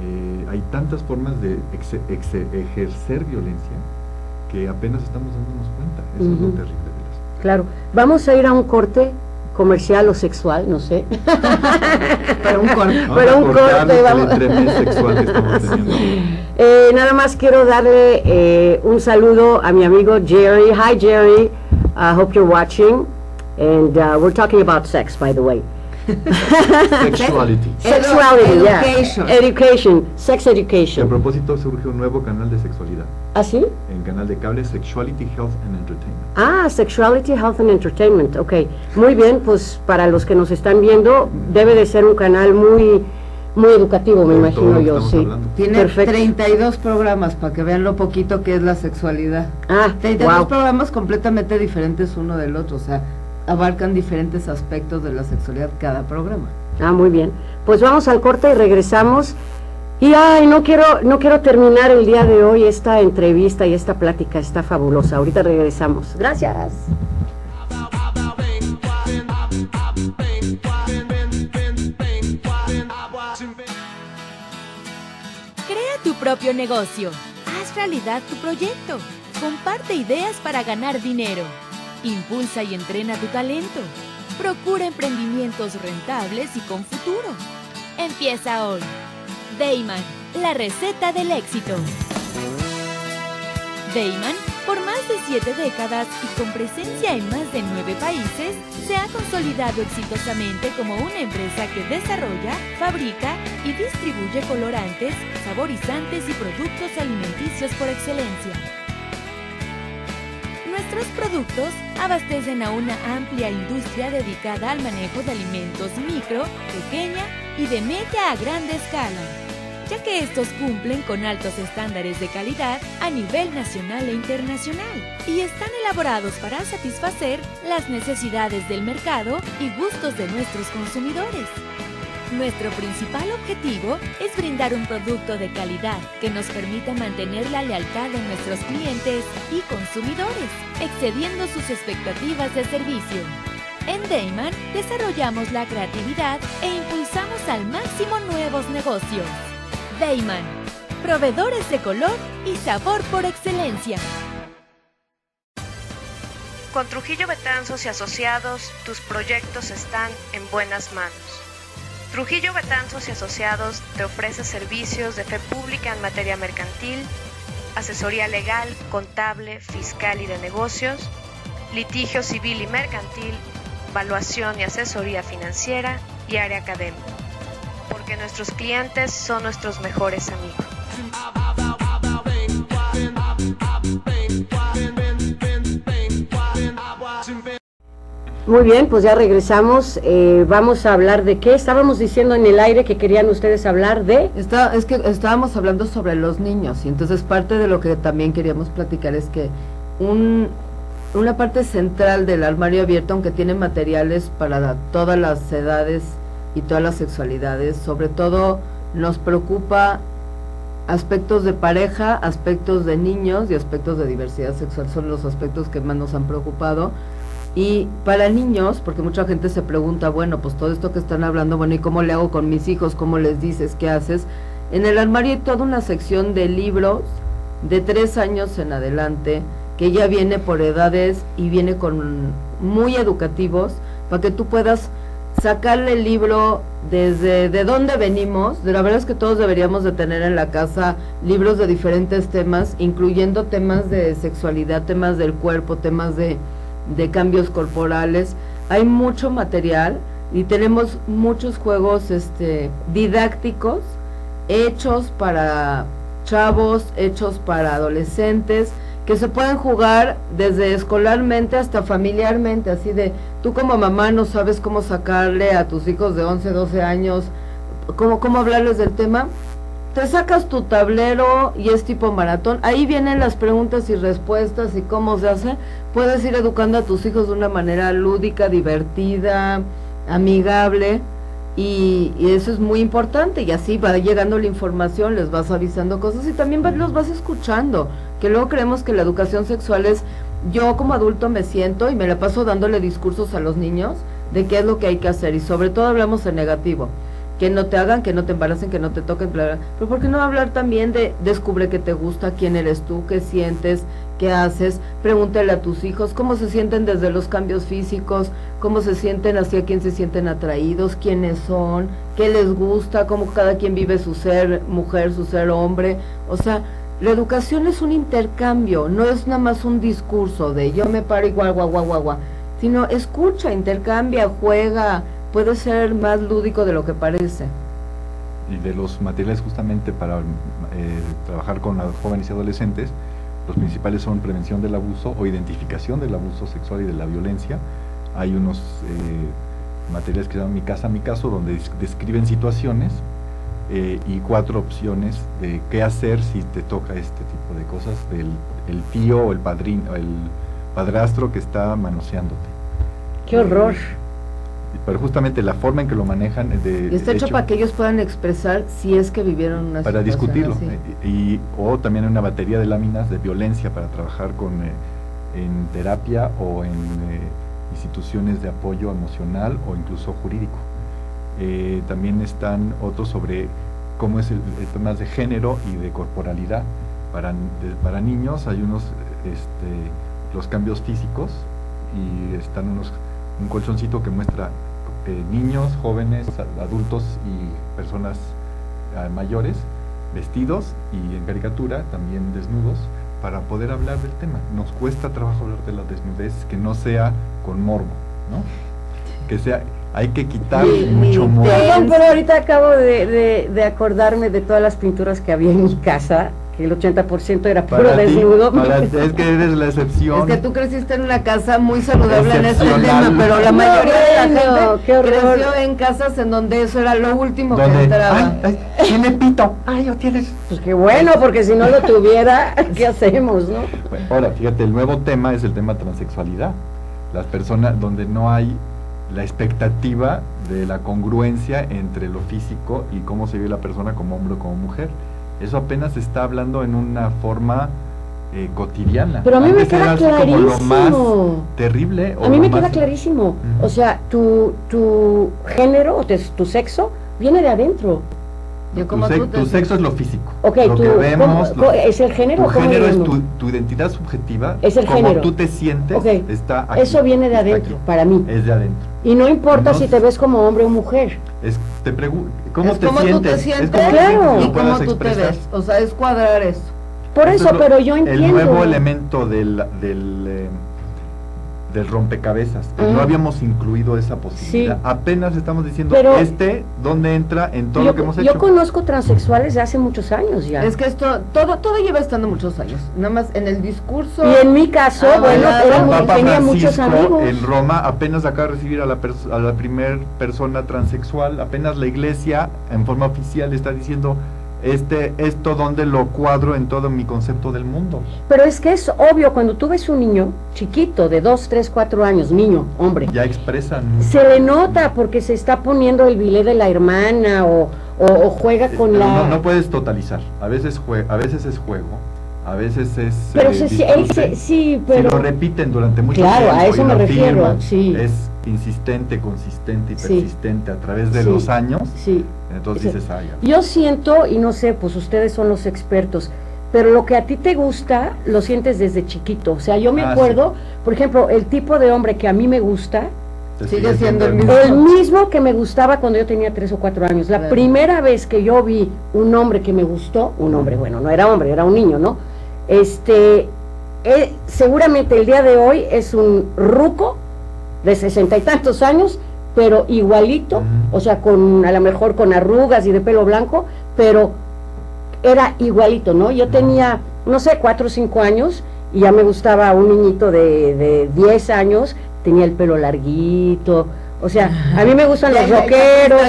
Eh, hay tantas formas de ejercer violencia que apenas estamos dándonos cuenta. Eso es lo terrible de las. Claro. Vamos a ir a un corte comercial o sexual, no sé. [LAUGHS] Pero un corte. Pero un corte, vamos. Sexual que estamos [LAUGHS] eh, nada más quiero darle eh, un saludo a mi amigo Jerry. Hi Jerry, I hope you're watching. And uh, we're talking about sex, by the way. Sexuality. Sexuality, education. Education, sex education. a propósito surge un nuevo canal de sexualidad. ¿Ah, sí? En canal de cable Sexuality, Health and Entertainment. Ah, Sexuality, Health and Entertainment, ok. Muy bien, pues para los que nos están viendo, debe de ser un canal muy muy educativo, me imagino yo, sí. Tiene 32 programas para que vean lo poquito que es la sexualidad. Ah, 32 programas completamente diferentes uno del otro, o sea, abarcan diferentes aspectos de la sexualidad cada programa. Ah, muy bien. Pues vamos al corte y regresamos. Y ay, no quiero, no quiero terminar el día de hoy esta entrevista y esta plática está fabulosa. Ahorita regresamos. Gracias. Crea tu propio negocio. Haz realidad tu proyecto. Comparte ideas para ganar dinero. Impulsa y entrena tu talento. Procura emprendimientos rentables y con futuro. Empieza hoy. Dayman, la receta del éxito. Dayman, por más de siete décadas y con presencia en más de nueve países, se ha consolidado exitosamente como una empresa que desarrolla, fabrica y distribuye colorantes, saborizantes y productos alimenticios por excelencia. Nuestros productos abastecen a una amplia industria dedicada al manejo de alimentos micro, pequeña y de media a grande escala, ya que estos cumplen con altos estándares de calidad a nivel nacional e internacional y están elaborados para satisfacer las necesidades del mercado y gustos de nuestros consumidores. Nuestro principal objetivo es brindar un producto de calidad que nos permita mantener la lealtad de nuestros clientes y consumidores, excediendo sus expectativas de servicio. En Dayman desarrollamos la creatividad e impulsamos al máximo nuevos negocios. Dayman, proveedores de color y sabor por excelencia. Con Trujillo Betanzos y Asociados, tus proyectos están en buenas manos. Trujillo Betanzos y Asociados te ofrece servicios de fe pública en materia mercantil, asesoría legal, contable, fiscal y de negocios, litigio civil y mercantil, evaluación y asesoría financiera y área académica. Porque nuestros clientes son nuestros mejores amigos. Muy bien, pues ya regresamos. Eh, vamos a hablar de qué estábamos diciendo en el aire que querían ustedes hablar de. Está, es que estábamos hablando sobre los niños y entonces parte de lo que también queríamos platicar es que un, una parte central del armario abierto, aunque tiene materiales para todas las edades y todas las sexualidades, sobre todo nos preocupa aspectos de pareja, aspectos de niños y aspectos de diversidad sexual son los aspectos que más nos han preocupado y para niños, porque mucha gente se pregunta, bueno, pues todo esto que están hablando, bueno, ¿y cómo le hago con mis hijos? ¿Cómo les dices? ¿Qué haces? En el armario hay toda una sección de libros de tres años en adelante, que ya viene por edades y viene con muy educativos, para que tú puedas sacarle el libro desde de dónde venimos. La verdad es que todos deberíamos de tener en la casa libros de diferentes temas, incluyendo temas de sexualidad, temas del cuerpo, temas de de cambios corporales. Hay mucho material y tenemos muchos juegos este, didácticos hechos para chavos, hechos para adolescentes, que se pueden jugar desde escolarmente hasta familiarmente, así de tú como mamá no sabes cómo sacarle a tus hijos de 11, 12 años, cómo, cómo hablarles del tema, te sacas tu tablero y es tipo maratón. Ahí vienen las preguntas y respuestas y cómo se hace. Puedes ir educando a tus hijos de una manera lúdica, divertida, amigable. Y, eso es muy importante y así va llegando la información, les vas avisando cosas y también los vas escuchando, que luego creemos que la educación sexual es, yo como adulto me siento y me la paso dándole discursos a los niños de qué es lo que hay que hacer y sobre todo hablamos en negativo, que no te hagan, que no te embaracen, que no te toquen, bla, bla. pero ¿por qué no hablar también de descubre qué te gusta, quién eres tú, qué sientes, qué haces, pregúntale a tus hijos cómo se sienten desde los cambios físicos, cómo se sienten, hacia quién se sienten atraídos, quiénes son, qué les gusta, cómo cada quien vive su ser mujer, su ser hombre, o sea, la educación es un intercambio, no es nada más un discurso de yo me paro igual, guau, guau, guau, guau, sino escucha, intercambia, juega, puede ser más lúdico de lo que parece. y de los materiales justamente para eh, trabajar con los jóvenes y adolescentes, los principales son prevención del abuso o identificación del abuso sexual y de la violencia. Hay unos eh, materiales que se llaman Mi casa, mi caso, donde des- describen situaciones eh, y cuatro opciones de qué hacer si te toca este tipo de cosas del el tío o el padrino, el padrastro que está manoseándote. Qué horror. Pero justamente la forma en que lo manejan de Y está hecho hecho, para que ellos puedan expresar si es que vivieron una para discutirlo así. eh, y o también una batería de láminas de violencia para trabajar con eh, en terapia o en eh, instituciones de apoyo emocional o incluso jurídico Eh, también están otros sobre cómo es el, el temas de género y de corporalidad para, de- para niños hay unos este, los cambios físicos y están unos un colchoncito que muestra eh, niños, jóvenes, adultos y personas ah, mayores vestidos y en caricatura también desnudos para poder hablar del tema. Nos cuesta trabajo hablar de la desnudez que no sea con morbo, ¿no? Que sea, hay que quitar mucho morbo. Perdón, pero ahorita acabo de, de- de acordarme de todas las pinturas que había en mi casa, el 80% era puro Para ti, desnudo. para- es que eres la excepción. Es que tú creciste en una casa muy saludable en ese Excepcional. tema, pero la No, mayoría de la gente creció en casas en donde eso era lo último que entraba. ay, ay, tiene pito, ay, yo tienes Pues qué bueno, porque si no lo tuviera, [LAUGHS] ¿qué hacemos, no? Bueno, ahora, fíjate, el nuevo tema es el tema transexualidad. Las personas donde no hay la expectativa de la congruencia entre lo físico y cómo se ve la persona como hombre o como mujer. Eso apenas se está hablando en una forma eh, cotidiana. Pero a mí me queda como lo más clarísimo. terrible. o A mí me más- queda clarísimo. O sea, tu, tu género o tu sexo viene de adentro. Yo Tu, como sex- tú te- tu sexo es lo físico. Ok, lo tu, que vemos. ¿cómo- lo- ¿es el género tu género es tu, tu identidad subjetiva. Es el como género. tú te sientes, está aquí, Eso viene de adentro, aquí. para mí. Es de adentro. Y no importa No si te ves como hombre o mujer. Es, te pregunto, ¿cómo, es te como sientes? tú te sientes Es como Claro. y cómo tú te ves. O sea, es cuadrar eso. Por Eso eso, es lo- pero yo entiendo. El nuevo elemento del, del, eh, del rompecabezas, que no habíamos incluido esa posibilidad. Sí. Apenas estamos diciendo, Pero- este, ¿dónde entra en todo yo, lo que hemos yo hecho? conozco transexuales de hace muchos años ya. Es que esto, todo, todo lleva estando muchos años. Nada más en el discurso. y en mi caso, Ah, bueno, era muy- Papa tenía muchos Francisco amigos. en Roma apenas acaba de recibir a la, pers- a la primer persona transexual, apenas la iglesia en forma oficial está diciendo este esto donde lo cuadro en todo mi concepto del mundo. Pero es que es obvio, cuando tú ves un niño chiquito de 2, 3, 4 años, niño, hombre, Ya expresan se le nota porque se está poniendo el bilé de la hermana o, o, o juega con Eh, la... no, no puedes totalizar. A veces jue- a veces es juego, a veces es pero eh, se- sí, él se- sí, Si pero... lo repiten durante mucho Claro, tiempo a eso y me lo refiero, sí. es insistente, consistente y Sí. persistente a través de Sí. los años, sí. entonces Sí. dices, ay, Yo siento, y no sé, pues ustedes son los expertos, pero lo que a ti te gusta lo sientes desde chiquito. O sea, yo me Ah, acuerdo, por ejemplo, el tipo de hombre que a mí me gusta, Sigue siendo el mismo. el mismo que me gustaba cuando yo tenía tres o cuatro años. La Claro. primera vez que yo vi un hombre que me gustó, un hombre, bueno, no era hombre, era un niño, ¿no? Este, eh, seguramente el día de hoy es un ruco de sesenta y tantos años, pero igualito, o sea, con a lo mejor con arrugas y de pelo blanco, pero era igualito, ¿no? Yo tenía, no sé, cuatro o cinco años y ya me gustaba un niñito de, de 10 años, tenía el pelo larguito, o sea, a mí me gustan los rockeros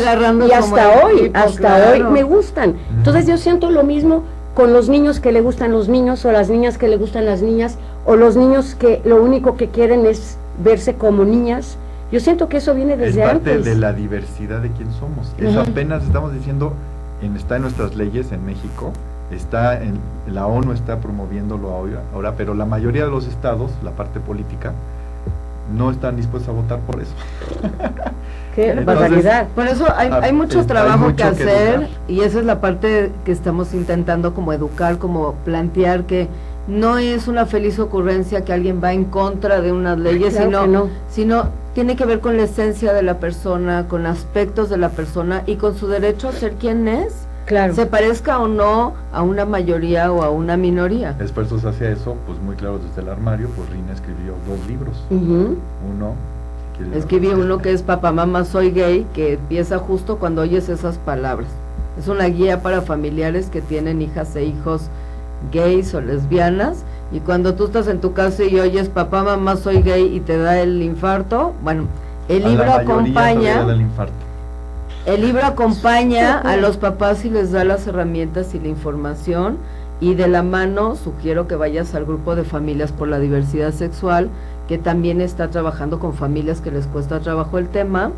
y hasta hoy, tipo, hasta claro. hoy me gustan. Entonces yo siento lo mismo con los niños que le gustan los niños o las niñas que le gustan las niñas o los niños que lo único que quieren es verse como niñas Yo siento que eso viene desde es parte antes. de la diversidad de quién somos. Eso apenas estamos diciendo, en, está en nuestras leyes en México, está en la ONU está promoviéndolo ahora, pero la mayoría de los estados, la parte política, no están dispuestos a votar por eso. [LAUGHS] Qué Entonces, barbaridad. Por eso hay, Ah, hay mucho hay trabajo mucho que que hacer y esa es la parte que estamos intentando como educar, como plantear que no es una feliz ocurrencia que alguien va en contra de unas leyes, Claro sino, que no. sino tiene que ver con la esencia de la persona, con aspectos de la persona y con su derecho a ser quien es, Claro. se parezca o no a una mayoría o a una minoría. Esfuerzos hacia eso, pues muy claro desde el armario, pues Rina escribió dos libros. Uno, Escribí uno que es Papá, Mamá, Soy Gay, que empieza justo cuando oyes esas palabras. Es una guía para familiares que tienen hijas e hijos gays o lesbianas. Y cuando tú estás en tu casa y oyes Papá, Mamá, Soy Gay y te da el infarto, bueno, el a libro acompaña. El libro acompaña a los papás y les da las herramientas y la información y de la mano sugiero que vayas al grupo de familias por la diversidad sexual que también está trabajando con familias que les cuesta trabajo el tema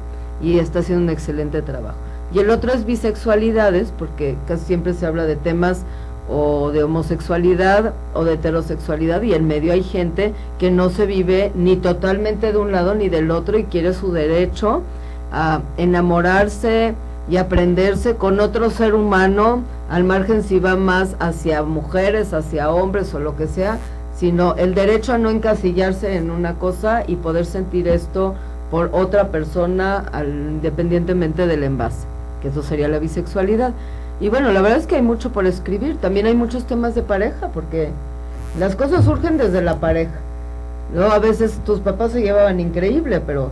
y está haciendo un excelente trabajo. Y el otro es bisexualidades porque casi siempre se habla de temas o de homosexualidad o de heterosexualidad y en medio hay gente que no se vive ni totalmente de un lado ni del otro y quiere su derecho a enamorarse y aprenderse con otro ser humano, al margen si va más hacia mujeres, hacia hombres o lo que sea, sino el derecho a no encasillarse en una cosa y poder sentir esto por otra persona al- independientemente del envase, que eso sería la bisexualidad. Y bueno, la verdad es que hay mucho por escribir, también hay muchos temas de pareja, porque las cosas surgen desde la pareja. ¿no? A veces tus papás se llevaban increíble, pero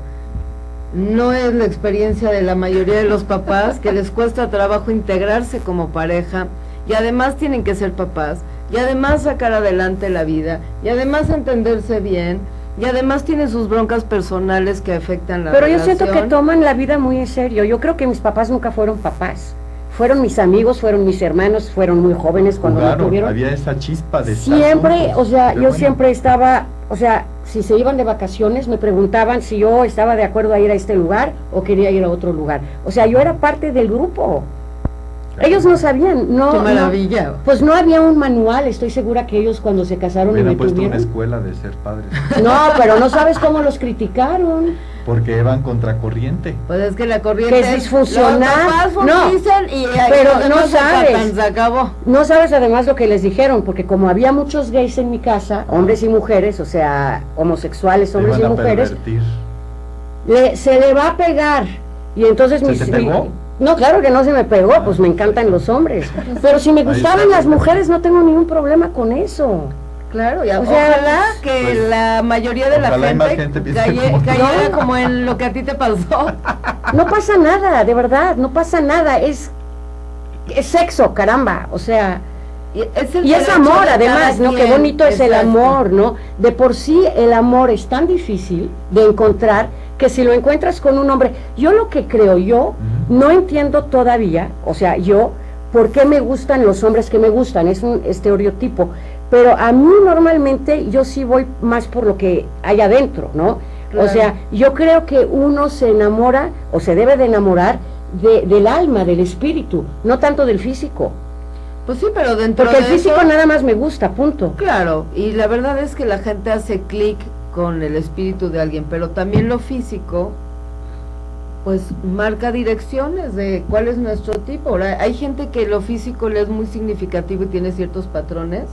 no es la experiencia de la mayoría de los papás que les cuesta trabajo integrarse como pareja y además tienen que ser papás y además sacar adelante la vida y además entenderse bien y además tienen sus broncas personales que afectan la Pero yo siento que toman la vida muy en serio. Yo creo que mis papás nunca fueron papás. Fueron mis amigos, fueron mis hermanos, fueron muy jóvenes cuando Jugaron, tuvieron. había esa chispa de Siempre, juntos. o sea, yo bueno. siempre estaba, o sea, si se iban de vacaciones me preguntaban si yo estaba de acuerdo a ir a este lugar o quería ir a otro lugar. O sea, yo era parte del grupo. Ellos no sabían, no. Qué no- maravilla. pues no había un manual, estoy segura que ellos cuando se casaron y Hubieran me puesto una escuela de ser padres, No, pero no sabes cómo los criticaron. porque van contracorriente. Pues es que la corriente Que es disfuncional. No, y pero no sabes. se acabó. No sabes además lo que les dijeron, porque como había muchos gays en mi casa, hombres y mujeres, o sea, homosexuales, Se hombres y mujeres, le- se le va a pegar. Y entonces ¿Se mis- te pegó? No, claro que no se me pegó, pues me encantan los hombres. Pero si me gustaban las mujeres, no tengo ningún problema con eso. Claro, y O sea, ojalá que pues, la mayoría de la gente, gente como cayera No. como en lo que a ti te pasó. [LAUGHS] No pasa nada, de verdad, no pasa nada. Es, es sexo, caramba. O sea, Y es, el Y es derecho amor, de además, ¿no? Qué bonito es el amor, ¿no? De por sí el amor es tan difícil de encontrar que si lo encuentras con un hombre, yo lo que creo, yo no entiendo todavía, o sea, yo, por qué me gustan los hombres que me gustan, es un estereotipo, pero a mí normalmente yo sí voy más por lo que hay adentro, ¿no? Claro. O sea, yo creo que uno se enamora o se debe de enamorar de- del alma, del espíritu, no tanto del físico. Pues sí, pero dentro Porque el físico eso, nada más me gusta, punto. claro, y la verdad es que la gente hace clic con el espíritu de alguien, pero también lo físico pues marca direcciones de cuál es nuestro tipo. Ahora, hay gente que lo físico le es muy significativo y tiene ciertos patrones.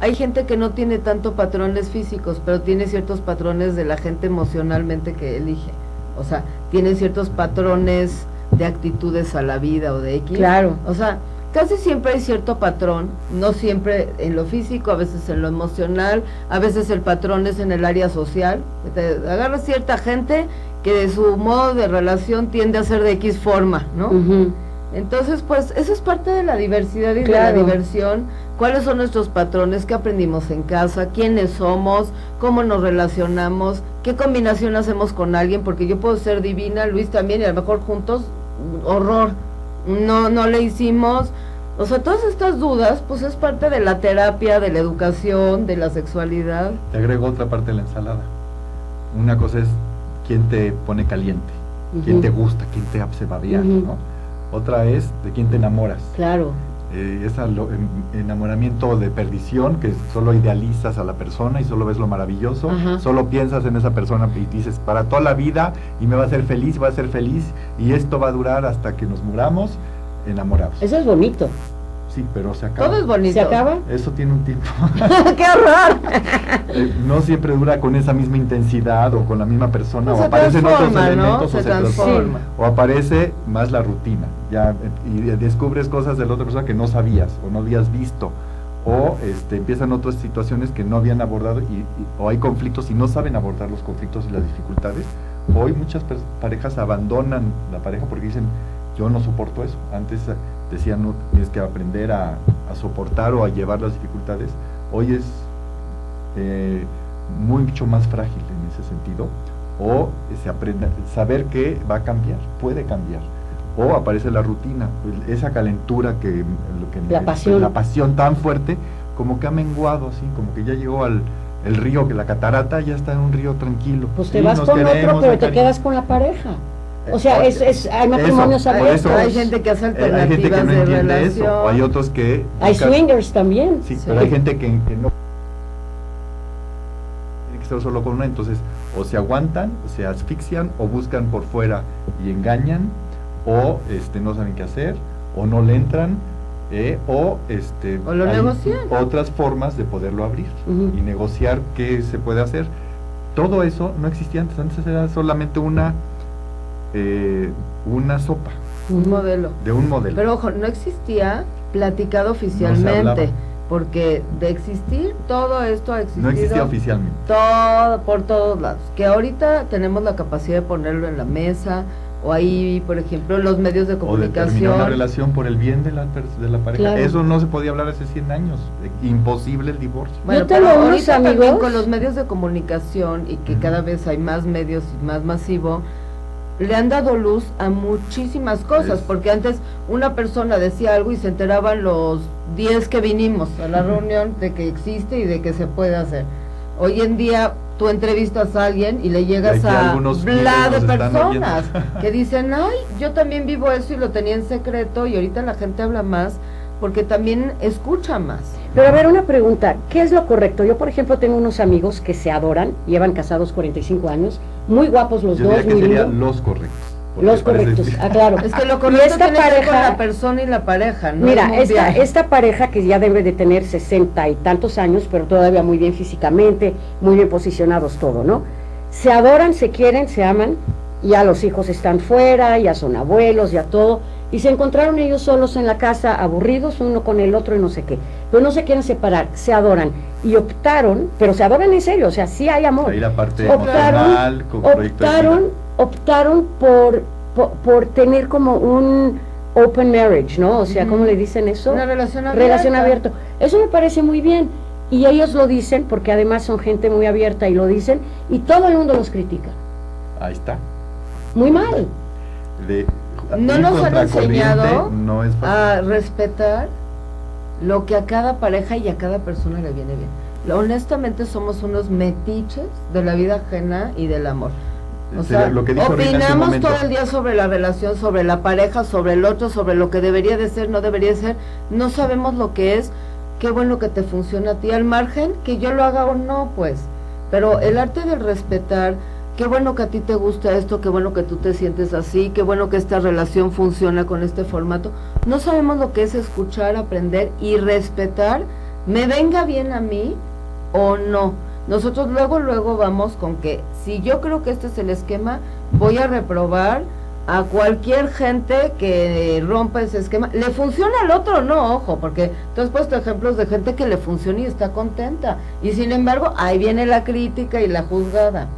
Hay gente que no tiene tanto patrones físicos, pero tiene ciertos patrones de la gente emocionalmente que elige. O sea, tiene ciertos patrones de actitudes a la vida o de X. Claro. O sea, casi siempre hay cierto patrón, no siempre en lo físico, a veces en lo emocional, a veces el patrón es en el área social. Te agarra cierta gente que de su modo de relación tiende a ser de X forma, ¿no? Entonces, pues, eso es parte de la diversidad y de la diversión. ¿Cuáles son nuestros patrones? ¿Qué aprendimos en casa? ¿Quiénes somos? ¿Cómo nos relacionamos? ¿Qué combinación hacemos con alguien? Porque yo puedo ser divina, Luis también, y a lo mejor juntos, horror. No, no le hicimos. O sea, todas estas dudas, pues es parte de la terapia, de la educación, de la sexualidad. Te agrego otra parte de la ensalada. Una cosa es quién te pone caliente, quién te gusta, quién te hace babear. ¿no? Otra es de quién te enamoras. Claro. Eh, ese enamoramiento de perdición, que solo idealizas a la persona y solo ves lo maravilloso, Ajá. solo piensas en esa persona y dices, para toda la vida, y me va a hacer feliz, va a ser feliz, y esto va a durar hasta que nos muramos enamorados. Eso es bonito. Sí, pero se acaba. Todo es bonito. ¿Se acaba? Eso tiene un tiempo. [LAUGHS] ¡Qué horror! Eh, no siempre dura con esa misma intensidad o con la misma persona, Pues o se aparecen otros transforma, ¿no? elementos Se o se transforma. transforma. O aparece más la rutina, ya, y descubres cosas de la otra persona que no sabías o no habías visto. O este, empiezan otras situaciones que no habían abordado y, y- o hay conflictos y no saben abordar los conflictos y las dificultades. Hoy muchas parejas abandonan la pareja porque dicen, yo no soporto eso. Antes decían, no, tienes que aprender a, a soportar o a llevar las dificultades. Hoy es eh, mucho más frágil en ese sentido. O se aprende, saber que va a cambiar, puede cambiar. O aparece la rutina, esa calentura que, lo que La pasión. la pasión tan fuerte, como que ha menguado así, como que ya llegó al el río, que la catarata ya está en un río tranquilo. Pues te Sí, vas con otro, pero te quedas con la pareja. O sea, es, es, hay eso, matrimonios por abiertos. eso- Hay gente que hace Eh, hay gente que alternativas no de entiende eso, relación. o hay otros que... Hay buscan- swingers también. Sí, Sí. pero hay gente que, que no tiene que estar solo con una, entonces o se aguantan, o se asfixian, o buscan por fuera y engañan, o este no saben qué hacer, o no le entran, eh, o este O lo hay negocian. otras formas de poderlo abrir y negociar qué se puede hacer. Todo eso no existía antes, antes era solamente una eh, una sopa Un modelo. de un modelo. Pero ojo, no existía platicado oficialmente. porque de existir, todo esto ha existido. no existía oficialmente. todo por todos lados. Que ahorita tenemos la capacidad de ponerlo en la mesa o ahí, por ejemplo, los medios de O de terminar una comunicación. relación por el bien de la, de la pareja. Claro. Eso no se podía hablar hace 100 años. Imposible el divorcio. Bueno, Yo tengo pero unos también amigos- con los medios de comunicación y que cada vez hay más medios y más masivo, le han dado luz a muchísimas cosas, porque antes una persona decía algo y se enteraban los 10 que vinimos a la reunión de que existe y de que se puede hacer. Hoy en día tú entrevistas a alguien y le llegas a bla de personas que dicen, ay, yo también vivo eso y lo tenía en secreto y ahorita la gente habla más porque también escucha más. Pero a ver, una pregunta, ¿qué es lo correcto? Yo, por ejemplo, tengo unos amigos que se adoran, llevan casados 45 años, muy guapos los Yo dos, diría que muy serían los correctos. Los correctos, ah, claro. [LAUGHS] Es que lo Y correcto esta tiene que ver con pareja- la persona y la pareja, ¿no? Mira, es esta, esta pareja que ya debe de tener sesenta y tantos años, pero todavía muy bien físicamente, muy bien posicionados todo, ¿no? Se adoran, se quieren, se aman, ya los hijos están fuera, ya son abuelos, ya todo, y se encontraron ellos solos en la casa, aburridos uno con el otro y no sé qué, pero no se quieren separar, se adoran, y optaron, pero se adoran en serio, o sea, sí hay amor Ahí la parte optaron, optaron, por, por, por tener como un open marriage, ¿no? O sea, ¿cómo le dicen eso? Una relación abierta. Relación abierta. Eso me parece muy bien. Y ellos lo dicen porque además son gente muy abierta y lo dicen y todo el mundo los critica. Ahí está. Muy mal. De, No nos han enseñado no es a respetar lo que a cada pareja y a cada persona le viene bien. Honestamente somos unos metiches de la vida ajena y del amor. O sea, lo que opinamos todo el día sobre la relación, sobre la pareja, sobre el otro, sobre lo que debería de ser, no debería de ser. No sabemos lo que es. Qué bueno que te funciona a ti al margen, que yo lo haga o no, pues. Pero el arte del respetar, qué bueno que a ti te gusta esto, qué bueno que tú te sientes así, qué bueno que esta relación funciona con este formato. No sabemos lo que es escuchar, aprender y respetar, me venga bien a mí o no. Nosotros luego, luego vamos con que si yo creo que este es el esquema, voy a reprobar a cualquier gente que rompa ese esquema. Le funciona al otro, no, ojo, porque tú has puesto ejemplos de gente que le funciona y está contenta. Y sin embargo, ahí viene la crítica y la juzgada.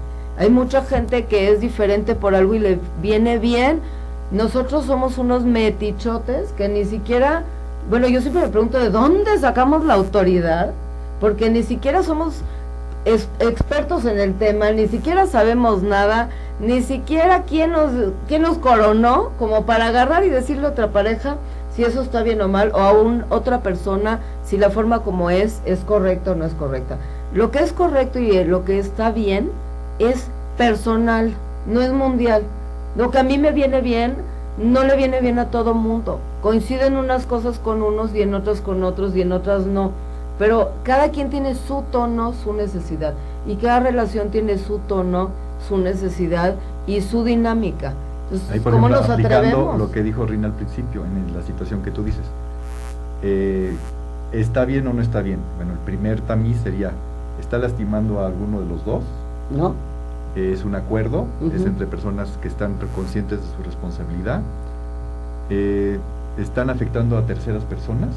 Hay mucha gente que es diferente por algo y le viene bien. Nosotros somos unos metichotes que ni siquiera, bueno, yo siempre me pregunto de dónde sacamos la autoridad, porque ni siquiera somos expertos en el tema, ni siquiera sabemos nada, ni siquiera quién nos, quién nos coronó como para agarrar y decirle a otra pareja si eso está bien o mal, o a un, otra persona si la forma como es es correcta o no es correcta. Lo que es correcto y lo que está bien es personal, no es mundial. Lo que a mí me viene bien, no le viene bien a todo mundo. Coinciden unas cosas con unos y en otras con otros y en otras no. Pero cada quien tiene su tono, su necesidad. Y cada relación tiene su tono, su necesidad y su dinámica. Entonces, Ahí, por ¿cómo ejemplo, nos aplicando atrevemos? lo que dijo Rina al principio, en la situación que tú dices. Eh, ¿Está bien o no está bien? Bueno, el primer tamiz sería, ¿está lastimando a alguno de los dos? ¿No? Es un acuerdo, es entre personas que están conscientes de su responsabilidad. Eh, ¿Están afectando a terceras personas?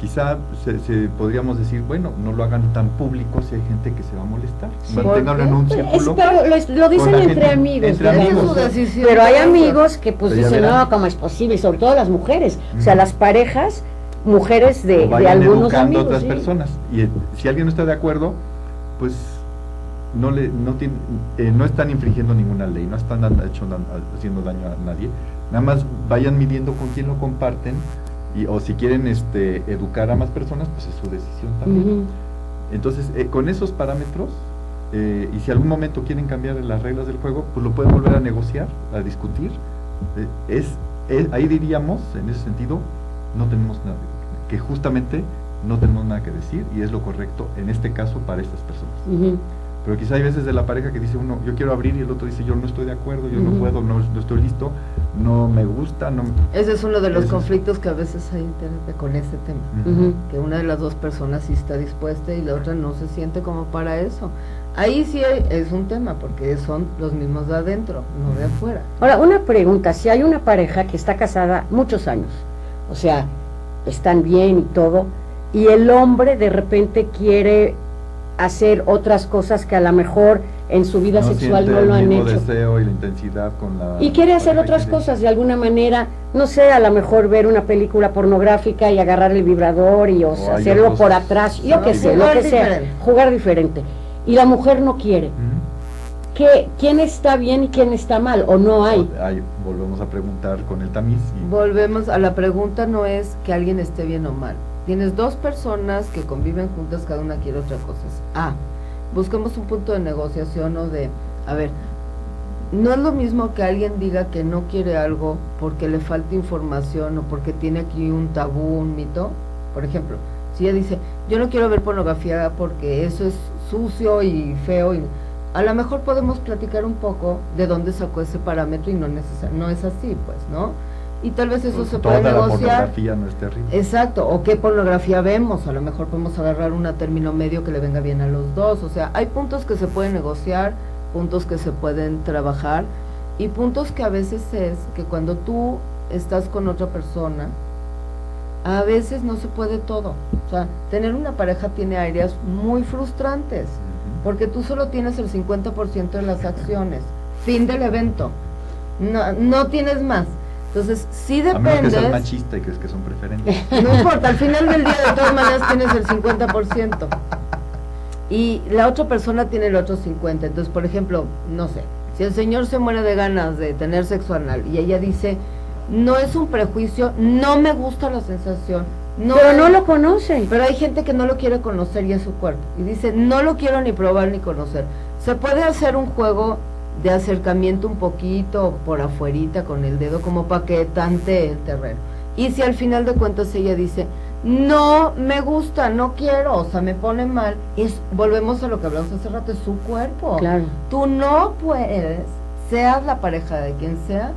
Quizá se, se- podríamos decir, bueno, no lo hagan tan público si hay gente que se va a molestar. Sí. Manténganlo en un Es- círculo. pero lo, lo dicen entre gente, amigos. Pero hay amigos que pues dicen, no, ¿cómo es posible? Sobre todo las mujeres. O sea, las parejas, mujeres de, o de vayan algunos educando amigos. a otras sí. personas. Y eh, si alguien no está de acuerdo, pues no le no tiene, eh, no están infringiendo ninguna ley, no están hecho haciendo daño a nadie. Nada más vayan midiendo con quién lo comparten y o si quieren este educar a más personas, pues es su decisión también. Entonces, eh, con esos parámetros, eh, y si algún momento quieren cambiar las reglas del juego, pues lo pueden volver a negociar, a discutir. Es, es- ahí diríamos, en ese sentido, no tenemos nada, que justamente no tenemos nada que decir y es lo correcto en este caso para estas personas. Pero quizá hay veces de la pareja que dice uno, yo quiero abrir y el otro dice, yo no estoy de acuerdo, yo no puedo, no, no estoy listo, no me gusta, no... Ese es uno de los Ese es- conflictos que a veces hay con ese tema. Que una de las dos personas sí está dispuesta y la otra no se siente como para eso. Ahí sí hay- es un tema, porque son los mismos de adentro, no de afuera. Ahora, una pregunta, si hay una pareja que está casada muchos años, o sea, están bien y todo, y el hombre de repente quiere hacer otras cosas que a lo mejor en su vida sexual no el lo han hecho. deseo y la intensidad con la... Y quiere hacer otras cosas de alguna manera, no sé, a lo mejor ver una película pornográfica y agarrar el vibrador y o sea, hacerlo otros- por atrás, yo qué sé, lo que sea, jugar diferente. Y la mujer no quiere. Ujú. ¿Qué, ¿Quién está bien y quién está mal? ¿O no hay? Volvemos a preguntar con el tamiz. y- Volvemos a la pregunta, no es que alguien esté bien o mal. Tienes dos personas que conviven juntas, cada una quiere otra cosa. Es A, busquemos un punto de negociación o de, a ver, no es lo mismo que alguien diga que no quiere algo porque le falta información o porque tiene aquí un tabú, un mito. Por ejemplo, si ella dice, yo no quiero ver pornografía porque eso es sucio y feo, y a lo mejor podemos platicar un poco de dónde sacó ese parámetro y no, necesar- no es así, pues, ¿no? Y tal vez eso se Toda puede la negociar. pornografía no es terrible. Exacto, o qué pornografía vemos, a lo mejor podemos agarrar un término medio que le venga bien a los dos, o sea, hay puntos que se pueden negociar, puntos que se pueden trabajar y puntos que a veces es que cuando tú estás con otra persona, a veces no se puede todo, o sea, tener una pareja tiene áreas muy frustrantes, porque tú solo tienes el 50% de las acciones, fin del evento, no, no tienes más. Entonces, sí A menos que dependes. seas machista y crees que son preferentes. [LAUGHS] No importa, al final del día de todas maneras tienes el 50%. Y la otra persona tiene el otro 50%. Entonces, por ejemplo, no sé, si el señor se muere de ganas de tener sexo anal y ella dice, no es un prejuicio, no me gusta la sensación. No Pero no lo conoce. pero hay gente que no lo quiere conocer y es su cuerpo. Y dice, no lo quiero ni probar ni conocer. Se puede hacer un juego de acercamiento un poquito por afuerita con el dedo como para que tante el terreno. Y si al final de cuentas ella dice, no me gusta, no quiero, o sea, me pone mal, es, volvemos a lo que hablamos hace rato, es su cuerpo. Claro. Tú no puedes, seas la pareja de quien sea,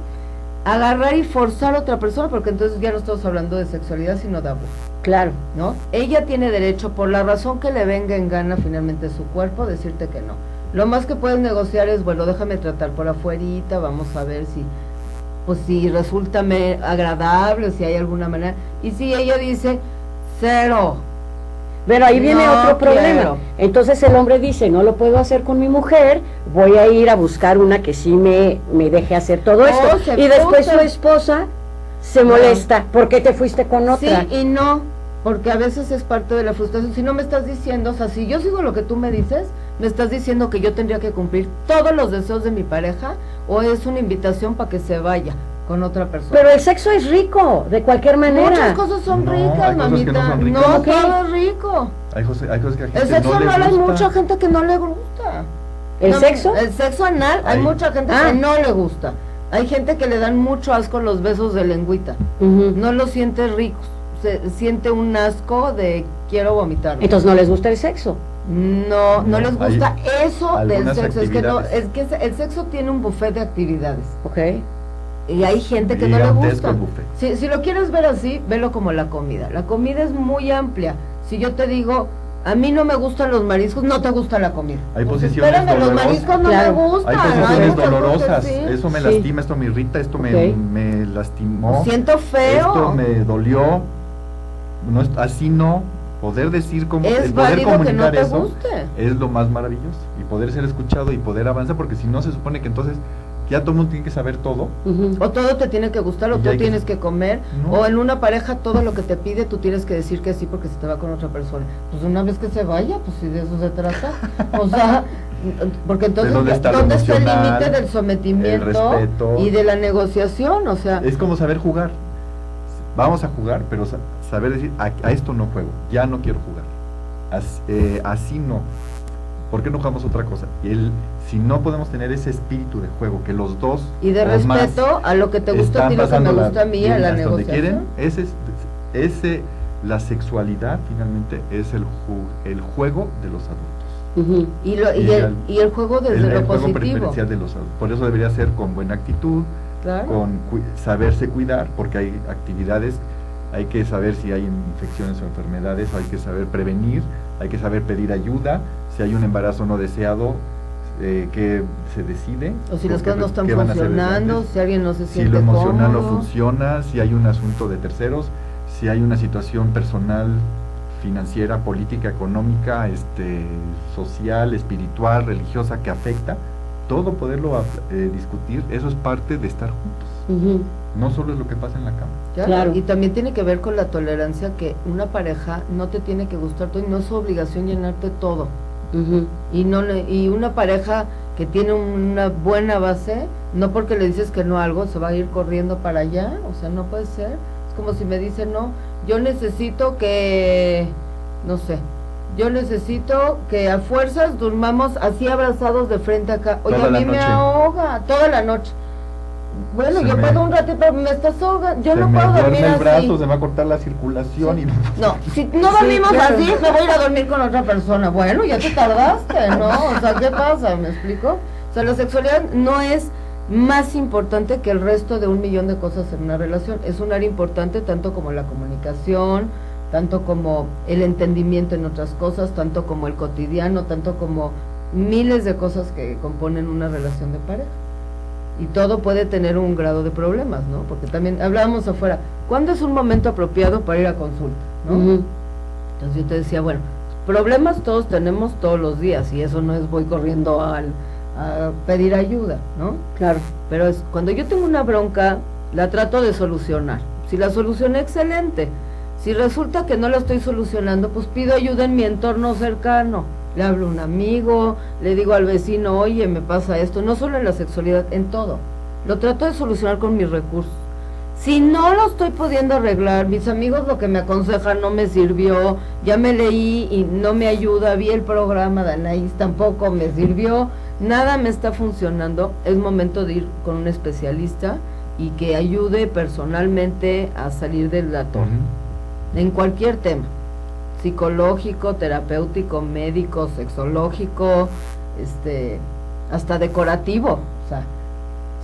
agarrar y forzar a otra persona, porque entonces ya no estamos hablando de sexualidad, sino de abuso. Claro. ¿no? Ella tiene derecho, por la razón que le venga en gana finalmente su cuerpo, decirte que no. Lo más que puedes negociar es, bueno, déjame tratar por afuerita, vamos a ver si, pues si resulta me- agradable, si hay alguna manera. Y si ella dice, cero, Pero ahí viene No otro problema. quiero. Entonces el hombre dice, no lo puedo hacer con mi mujer, voy a ir a buscar una que sí me, me deje hacer todo esto. Y después su esposa se No. molesta, ¿por qué te fuiste con otra? sí y no, porque a veces es parte de la frustración. Si no me estás diciendo, o sea, si yo sigo lo que tú me dices, me estás diciendo que yo tendría que cumplir todos los deseos de mi pareja, o es una invitación para que se vaya con otra persona. Pero el sexo es rico, de cualquier manera. Muchas cosas son No, hay ricas, no mamita. son No, ricas. ¿Cómo qué? todo es rico. Hay, cosas- hay cosas que a El sexo no no hay mucha gente que no le gusta. ¿El No, sexo? El sexo anal, hay mucha gente Ah. que no le gusta. Hay gente que le dan mucho asco los besos de lengüita. No los siente ricos. Se siente un asco de quiero vomitar. Entonces no les gusta el sexo. No, no No, les gusta eso del sexo. Es que no, es que el sexo tiene un buffet de actividades. Ok. Y hay gente que no le gusta. Si, si lo quieres ver así, velo como la comida. La comida es muy amplia. Si yo te digo, a mí no me gustan los mariscos, no te gusta la comida. Hay Pues posiciones espérame, los dolorosas. mariscos no Claro. me gustan. Hay posiciones cosas dolorosas, eso me Sí. lastima, esto me irrita, esto me, me lastimó, Siento feo. esto me dolió, no, es- así no, poder decir cómo, Es el poder no comunicar eso guste. es lo más maravilloso, y poder ser escuchado y poder avanzar, porque si no se supone que entonces ya todo el mundo tiene que saber todo. O todo te tiene que gustar, o tú que- tienes que comer, No. o en una pareja todo lo que te pide tú tienes que decir que sí porque se te va con otra persona. Pues una vez que se vaya, pues si de eso se trata. O sea, [LAUGHS] porque entonces dónde está ¿dónde está el límite del sometimiento respeto? y de la negociación? O sea, es como saber jugar, vamos a jugar, pero saber decir, a, a esto no juego, ya no quiero jugar, As- eh, así no, ¿por qué no jugamos otra cosa? El, si no podemos tener ese espíritu de juego, que los dos y de respeto a lo que te gusta a ti, lo que me gusta a mí, a la hasta donde negociación. quieren, ese es, ese, la sexualidad finalmente es el, ju- el juego de los adultos. Ujú. Y, lo, y, Y el, y el juego desde el, lo el juego positivo. preferencial de los adultos. Por eso debería ser con buena actitud, Claro. con cui- saberse cuidar, porque hay actividades, hay que saber si hay infecciones o enfermedades, hay que saber prevenir, hay que saber pedir ayuda, si hay un embarazo no deseado, eh, que se decide. o si las qué- cosas no están qué funcionando, si alguien no se si siente lo emocional no funciona, si hay un asunto de terceros, si hay una situación personal, financiera, política, económica, este, social, espiritual, religiosa que afecta, todo poderlo eh, discutir, eso es parte de estar juntos. No solo es lo que pasa en la cama. Claro, Claro. Y también tiene que ver con la tolerancia que una pareja no te tiene que gustar todo y no es su obligación llenarte todo. Y no le- y una pareja que tiene una buena base, no porque le dices que no algo se va a ir corriendo para allá, o sea, no puede ser. Es como si me dice, "No, yo necesito que no sé, yo necesito que a fuerzas durmamos así abrazados de frente acá. Oye, Toda a mí me ahoga toda la noche. Bueno, Se yo me- puedo un ratito, pero me estás ahogando. Yo se no me puedo dormir el así. brazo, se va a cortar la circulación y no. Si no dormimos claro. así, me voy a ir a dormir con otra persona. Bueno, ya te tardaste, ¿no? O sea, ¿qué pasa? ¿Me explico? O sea, la sexualidad no es más importante que el resto de un millón de cosas en una relación. Es un área importante tanto como la comunicación, tanto como el entendimiento en otras cosas, tanto como el cotidiano, tanto como miles de cosas que componen una relación de pareja. Y todo puede tener un grado de problemas, ¿no? Porque también hablábamos afuera, ¿cuándo es un momento apropiado para ir a consulta? ¿no? Entonces yo te decía, bueno, problemas todos tenemos todos los días y eso no es voy corriendo al, a pedir ayuda, ¿no? Claro. Pero es cuando yo tengo una bronca, la trato de solucionar. Si la solucioné, excelente. Si resulta que no la estoy solucionando, pues pido ayuda en mi entorno cercano. Le hablo a un amigo, le digo al vecino, oye, me pasa esto. No solo en la sexualidad, en todo. Lo trato de solucionar con mis recursos. Si no lo estoy pudiendo arreglar, mis amigos lo que me aconsejan no me sirvió, ya me leí y no me ayuda, vi el programa de Anaís, tampoco me sirvió, nada me está funcionando, es momento de ir con un especialista y que ayude personalmente a salir del ator, en cualquier tema, psicológico, terapéutico, médico, sexológico, este, hasta decorativo, o sea,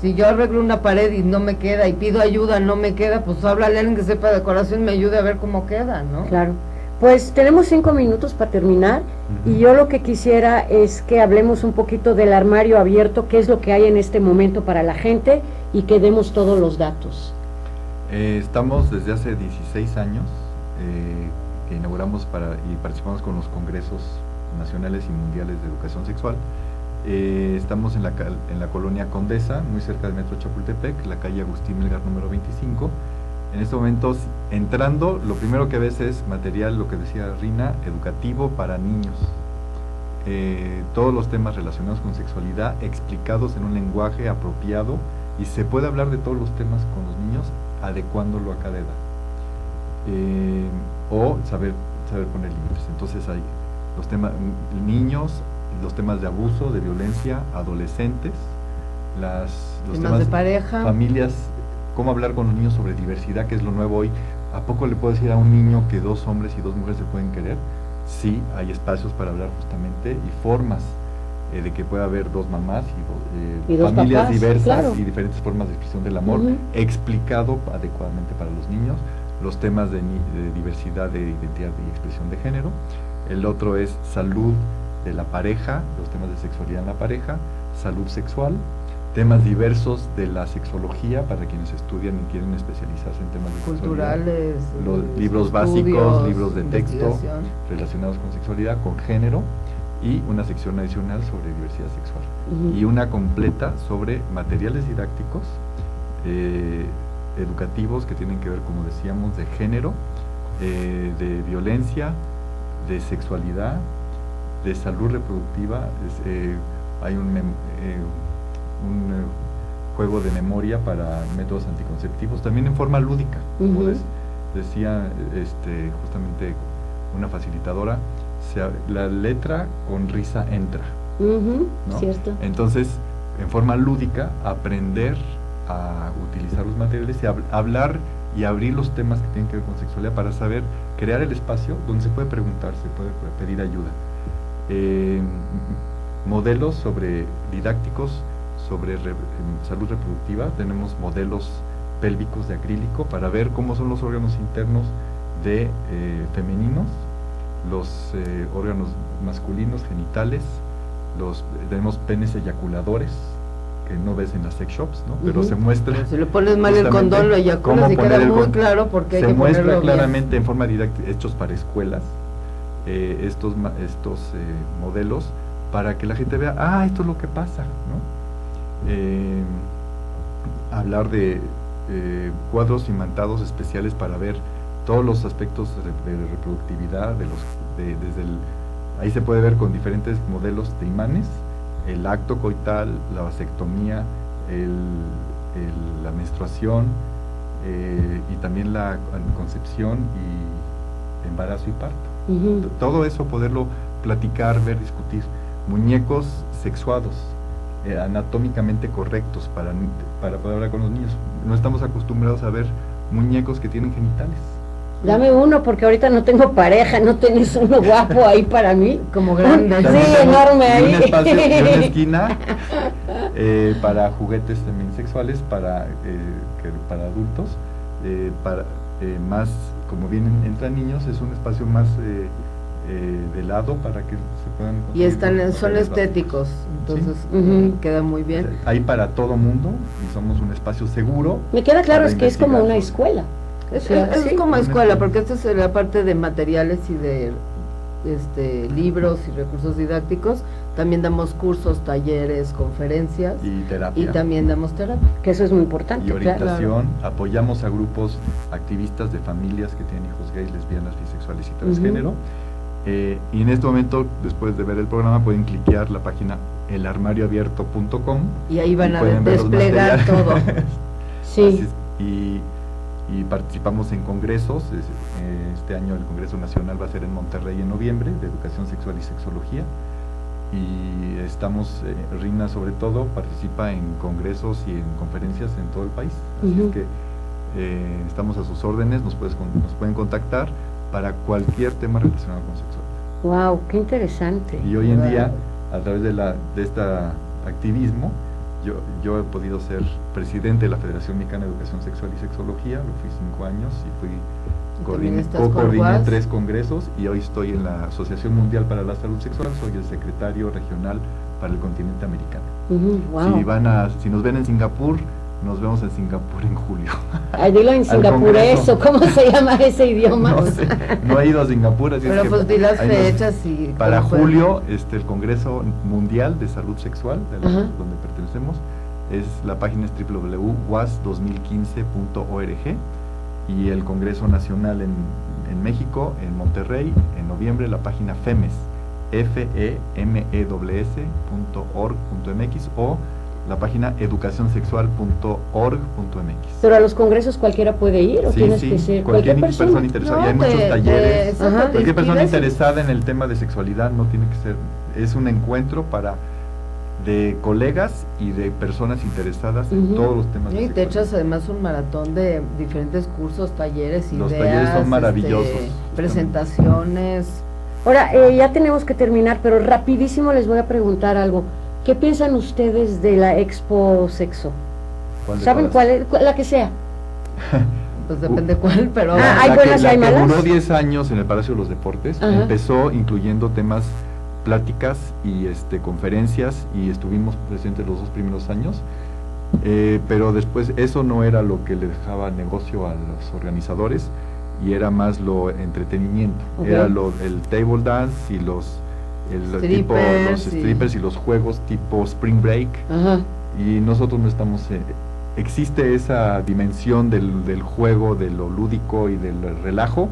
si yo arreglo una pared y no me queda y pido ayuda, no me queda, pues háblale a alguien que sepa decoración y me ayude a ver cómo queda, ¿no? Claro. Pues tenemos cinco minutos para terminar y yo lo que quisiera es que hablemos un poquito del armario abierto, qué es lo que hay en este momento para la gente y que demos todos los datos. Eh, estamos desde hace 16 años eh, inauguramos para, y participamos con los congresos nacionales y mundiales de educación sexual. Eh, estamos en la, en la colonia Condesa, muy cerca del metro Chapultepec, la calle Agustín Melgar número 25. En estos momentos, entrando, lo primero que ves es material, lo que decía Rina, educativo para niños. Eh, todos los temas relacionados con sexualidad explicados en un lenguaje apropiado y se puede hablar de todos los temas con los niños adecuándolo a cada edad. Eh, o saber, saber poner límites. Entonces hay los temas, niños, los temas de abuso, de violencia, adolescentes, las, los temas, de pareja, familias, cómo hablar con los niños sobre diversidad, que es lo nuevo hoy. ¿A poco le puedo decir a un niño que dos hombres y dos mujeres se pueden querer? Sí, hay espacios para hablar justamente y formas eh, de que pueda haber dos mamás y, eh, familias diversas y diferentes formas de expresión del amor, explicado adecuadamente para los niños, los temas de, de diversidad de identidad y expresión de género. El otro es salud de la pareja, los temas de sexualidad en la pareja, salud sexual, temas diversos de la sexología para quienes estudian y quieren especializarse en temas de culturales, los libros básicos, libros de texto relacionados con sexualidad, con género y una sección adicional sobre diversidad sexual. Y una completa sobre materiales didácticos eh, educativos que tienen que ver, como decíamos, de género, eh, de violencia, de sexualidad, de salud reproductiva. Eh, hay un, un juego de memoria para métodos anticonceptivos, también en forma lúdica, como decía este, justamente una facilitadora, la letra con risa entra. Cierto. Entonces, en forma lúdica, aprender utilizar los materiales y hablar y abrir los temas que tienen que ver con sexualidad para saber crear el espacio donde se puede preguntar, se puede pedir ayuda. Eh, modelos sobre didácticos sobre salud reproductiva, tenemos modelos pélvicos de acrílico para ver cómo son los órganos internos de eh, femeninos los eh, órganos masculinos genitales, los tenemos penes eyaculadores que no ves en las sex shops, ¿no? Pero se muestra. Si le pones mal el condón, lo eyaculas y queda muy claro porque hay que muestra claramente en forma didáctica, hechos para escuelas, eh, estos, estos eh, modelos para que la gente vea, ah, esto es lo que pasa, ¿no? hablar de cuadros imantados especiales para ver todos los aspectos de, reproductividad, de los, desde el, ahí se puede ver con diferentes modelos de imanes, el acto coital, la vasectomía, la menstruación eh, y también la concepción y embarazo y parto. Todo eso poderlo platicar, ver, discutir. Muñecos sexuados, eh, anatómicamente correctos para, para poder hablar con los niños. No estamos acostumbrados a ver muñecos que tienen genitales. Dame uno porque ahorita no tengo pareja, no tenés uno guapo ahí para mí. Como grande. Sí, enorme ahí. un espacio, una [LAUGHS] esquina eh, para juguetes también sexuales para, eh, para adultos. Eh, para más, como vienen, entran niños, es un espacio más de lado para que se puedan... Y están, son estéticos, entonces queda muy bien. Hay para todo mundo y somos un espacio seguro. Me queda claro, es que es como una escuela. Es, como escuela, porque esta es la parte de materiales y de este, libros y recursos didácticos. También damos cursos, talleres, conferencias. Y terapia. Y también damos terapia. Que eso es muy importante. Y orientación. Apoyamos a grupos activistas de familias que tienen hijos gays, lesbianas, bisexuales y transgénero. Eh, y en este momento, después de ver el programa, pueden cliquear la página elarmarioabierto.com. Y ahí van a desplegar todo. [LAUGHS] sí. y y participamos en congresos. Eh, este año el Congreso Nacional va a ser en Monterrey en noviembre, de Educación Sexual y Sexología. Y estamos, eh, Rina sobre todo, participa en congresos y en conferencias en todo el país. Así que eh, estamos a sus órdenes, nos, puedes, nos pueden contactar para cualquier tema relacionado con sexualidad. ¡Wow! ¡Qué interesante! Y hoy en día, a través de, la, de este activismo, yo, yo he podido ser presidente de la Federación Mexicana de Educación Sexual y Sexología, lo fui cinco años y fui co-coordiné tres congresos y hoy estoy en la Asociación Mundial para la Salud Sexual, soy el secretario regional para el continente americano. si, van a, si nos ven en Singapur, nos vemos en Singapur en julio. Ay, dilo en [LAUGHS] Singapur eso, ¿cómo se llama ese [LAUGHS] idioma? No, sé, no he ido a Singapur, así Pero es pues di las fechas y... Para julio, este, el Congreso Mundial de Salud Sexual, de donde pertenecemos, es la página es www.was2015.org y el Congreso Nacional en, en, México, en Monterrey, en noviembre, la página FEMES, f e m e s o la página educacionsexual.org.mx. Pero a los congresos cualquiera puede ir o Sí, tienes sí, que ser cualquier cualquier persona, persona. interesada. No, y hay te- muchos talleres. Ajá. Cualquier persona interesada en el tema de sexualidad no tiene que ser, es un encuentro para de colegas y de personas interesadas en todos los temas. de Y te echas además un maratón de diferentes cursos, talleres, Los ideas, talleres son este, maravillosos. presentaciones. Ahora, eh, ya tenemos que terminar, pero rapidísimo les voy a preguntar algo. ¿Qué piensan ustedes de la Expo Sexo? ¿Cuál de ¿Saben cuál es? La que sea. [LAUGHS] Pues depende cuál, pero Ah, La ¿hay que- buenas y la hay que malas? duró 10 años en el Palacio de los Deportes, Ajá. empezó incluyendo temas, pláticas y este conferencias y estuvimos presentes los dos primeros años, eh, pero después eso no era lo que le dejaba negocio a los organizadores y era más lo entretenimiento, era lo, el table dance y los el tipo, los Strippers y- los juegos tipo Spring Break Ajá. y nosotros no estamos eh, existe esa dimensión del, del juego de lo lúdico y del relajo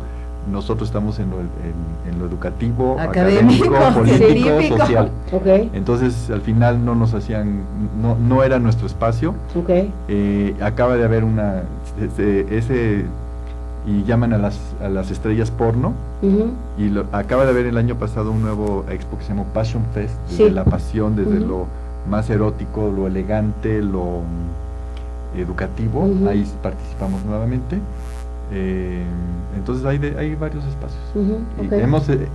nosotros estamos en lo, en, en lo educativo Académico, académico [LAUGHS] político científico. social Ok, entonces al final no nos hacían no, no era nuestro espacio ok. Eh, acaba de haber una ese, ese- y llaman a las a las estrellas porno y lo- acaba de haber el año pasado un nuevo expo que se llamó Passion Fest, desde Sí. la pasión, desde lo más erótico, lo elegante, lo mm, educativo. Ahí participamos nuevamente. Eh, entonces hay, de- hay varios espacios. Y hemos eh,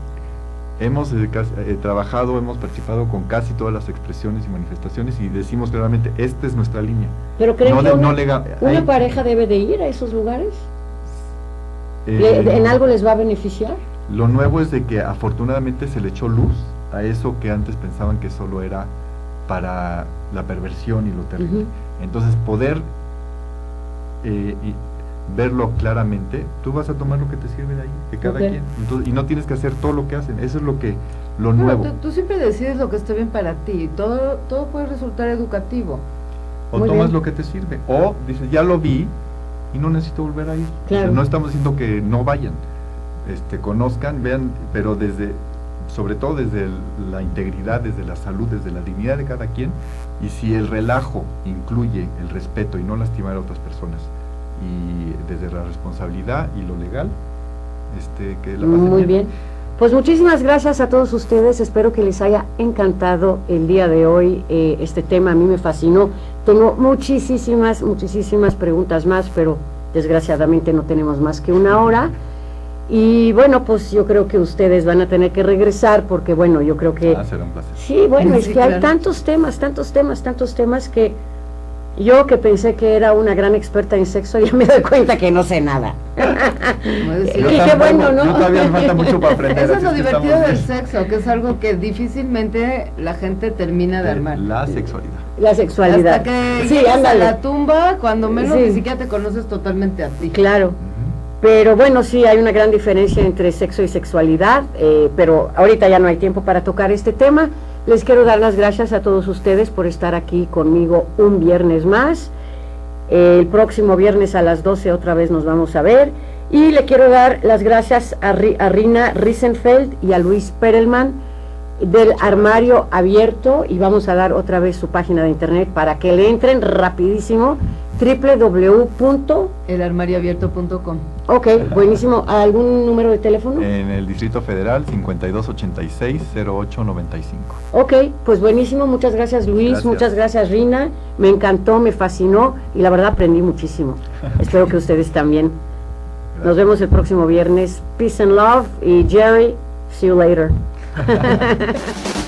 hemos eh, eh, trabajado, hemos participado con casi todas las expresiones y manifestaciones y decimos claramente, esta es nuestra línea. ¿Pero creen no que una, no lega- una hay- pareja debe de ir a esos lugares? Eh, ¿Le- ¿En algo les va a beneficiar? Lo nuevo es de que afortunadamente se le echó luz a eso que antes pensaban que solo era para la perversión y lo terrible. Entonces poder eh, y verlo claramente, tú vas a tomar lo que te sirve de ahí, de cada quien. Entonces, y no tienes que hacer todo lo que hacen, eso es lo que lo nuevo. tú, tú siempre decides lo que esté bien para ti. Todo, todo puede resultar educativo. O Muy tomas bien. lo que te sirve. O dices, ya lo vi y no necesito volver a ir. O sea, Claro. no estamos diciendo que no vayan. Este, conozcan, vean, pero desde, sobre todo desde el- la integridad, desde la salud, desde la dignidad de cada quien. Y si el relajo incluye el respeto y no lastimar a otras personas, y desde la responsabilidad y lo legal, este, que la Muy bien. Pues muchísimas gracias a todos ustedes. Espero que les haya encantado el día de hoy eh, este tema. A mí me fascinó. Tengo muchísimas, muchísimas preguntas más, pero desgraciadamente no tenemos más que una hora. Y bueno, pues yo creo que ustedes van a tener que regresar porque bueno, yo creo que... Ah, será un placer. Sí, bueno, es que hay tantos temas, tantos temas, tantos temas que yo que pensé que era una gran experta en sexo [LAUGHS] ya me doy cuenta que no sé nada. Y qué bueno, ¿no? yo todavía me falta mucho para aprender. Eso es lo que divertido del bien. sexo, que es algo que difícilmente la gente termina de De armar. La sexualidad. La sexualidad. Hasta que sí, llegas a la tumba, cuando menos Sí. ni siquiera te conoces totalmente a ti. Claro. Pero bueno, sí, hay una gran diferencia entre sexo y sexualidad, eh, pero ahorita ya no hay tiempo para tocar este tema. Les quiero dar las gracias a todos ustedes por estar aquí conmigo un viernes más. Eh, el próximo viernes a las 12 otra vez nos vamos a ver. Y le quiero dar las gracias a, Ri- a Rina Risenfeld y a Luis Perelman del armario abierto y vamos a dar otra vez su página de internet para que le entren rapidísimo www. Elarmarioabierto.com. Ok, buenísimo. ¿Algún número de teléfono? En el Distrito Federal, 5286-0895. Ok, pues buenísimo. Muchas gracias Luis, Gracias. muchas gracias Rina. Me encantó, me fascinó y la verdad aprendí muchísimo. [LAUGHS] Espero que ustedes también. Nos vemos el próximo viernes. Peace and love y Jerry, see you later. ha ha ha ha ha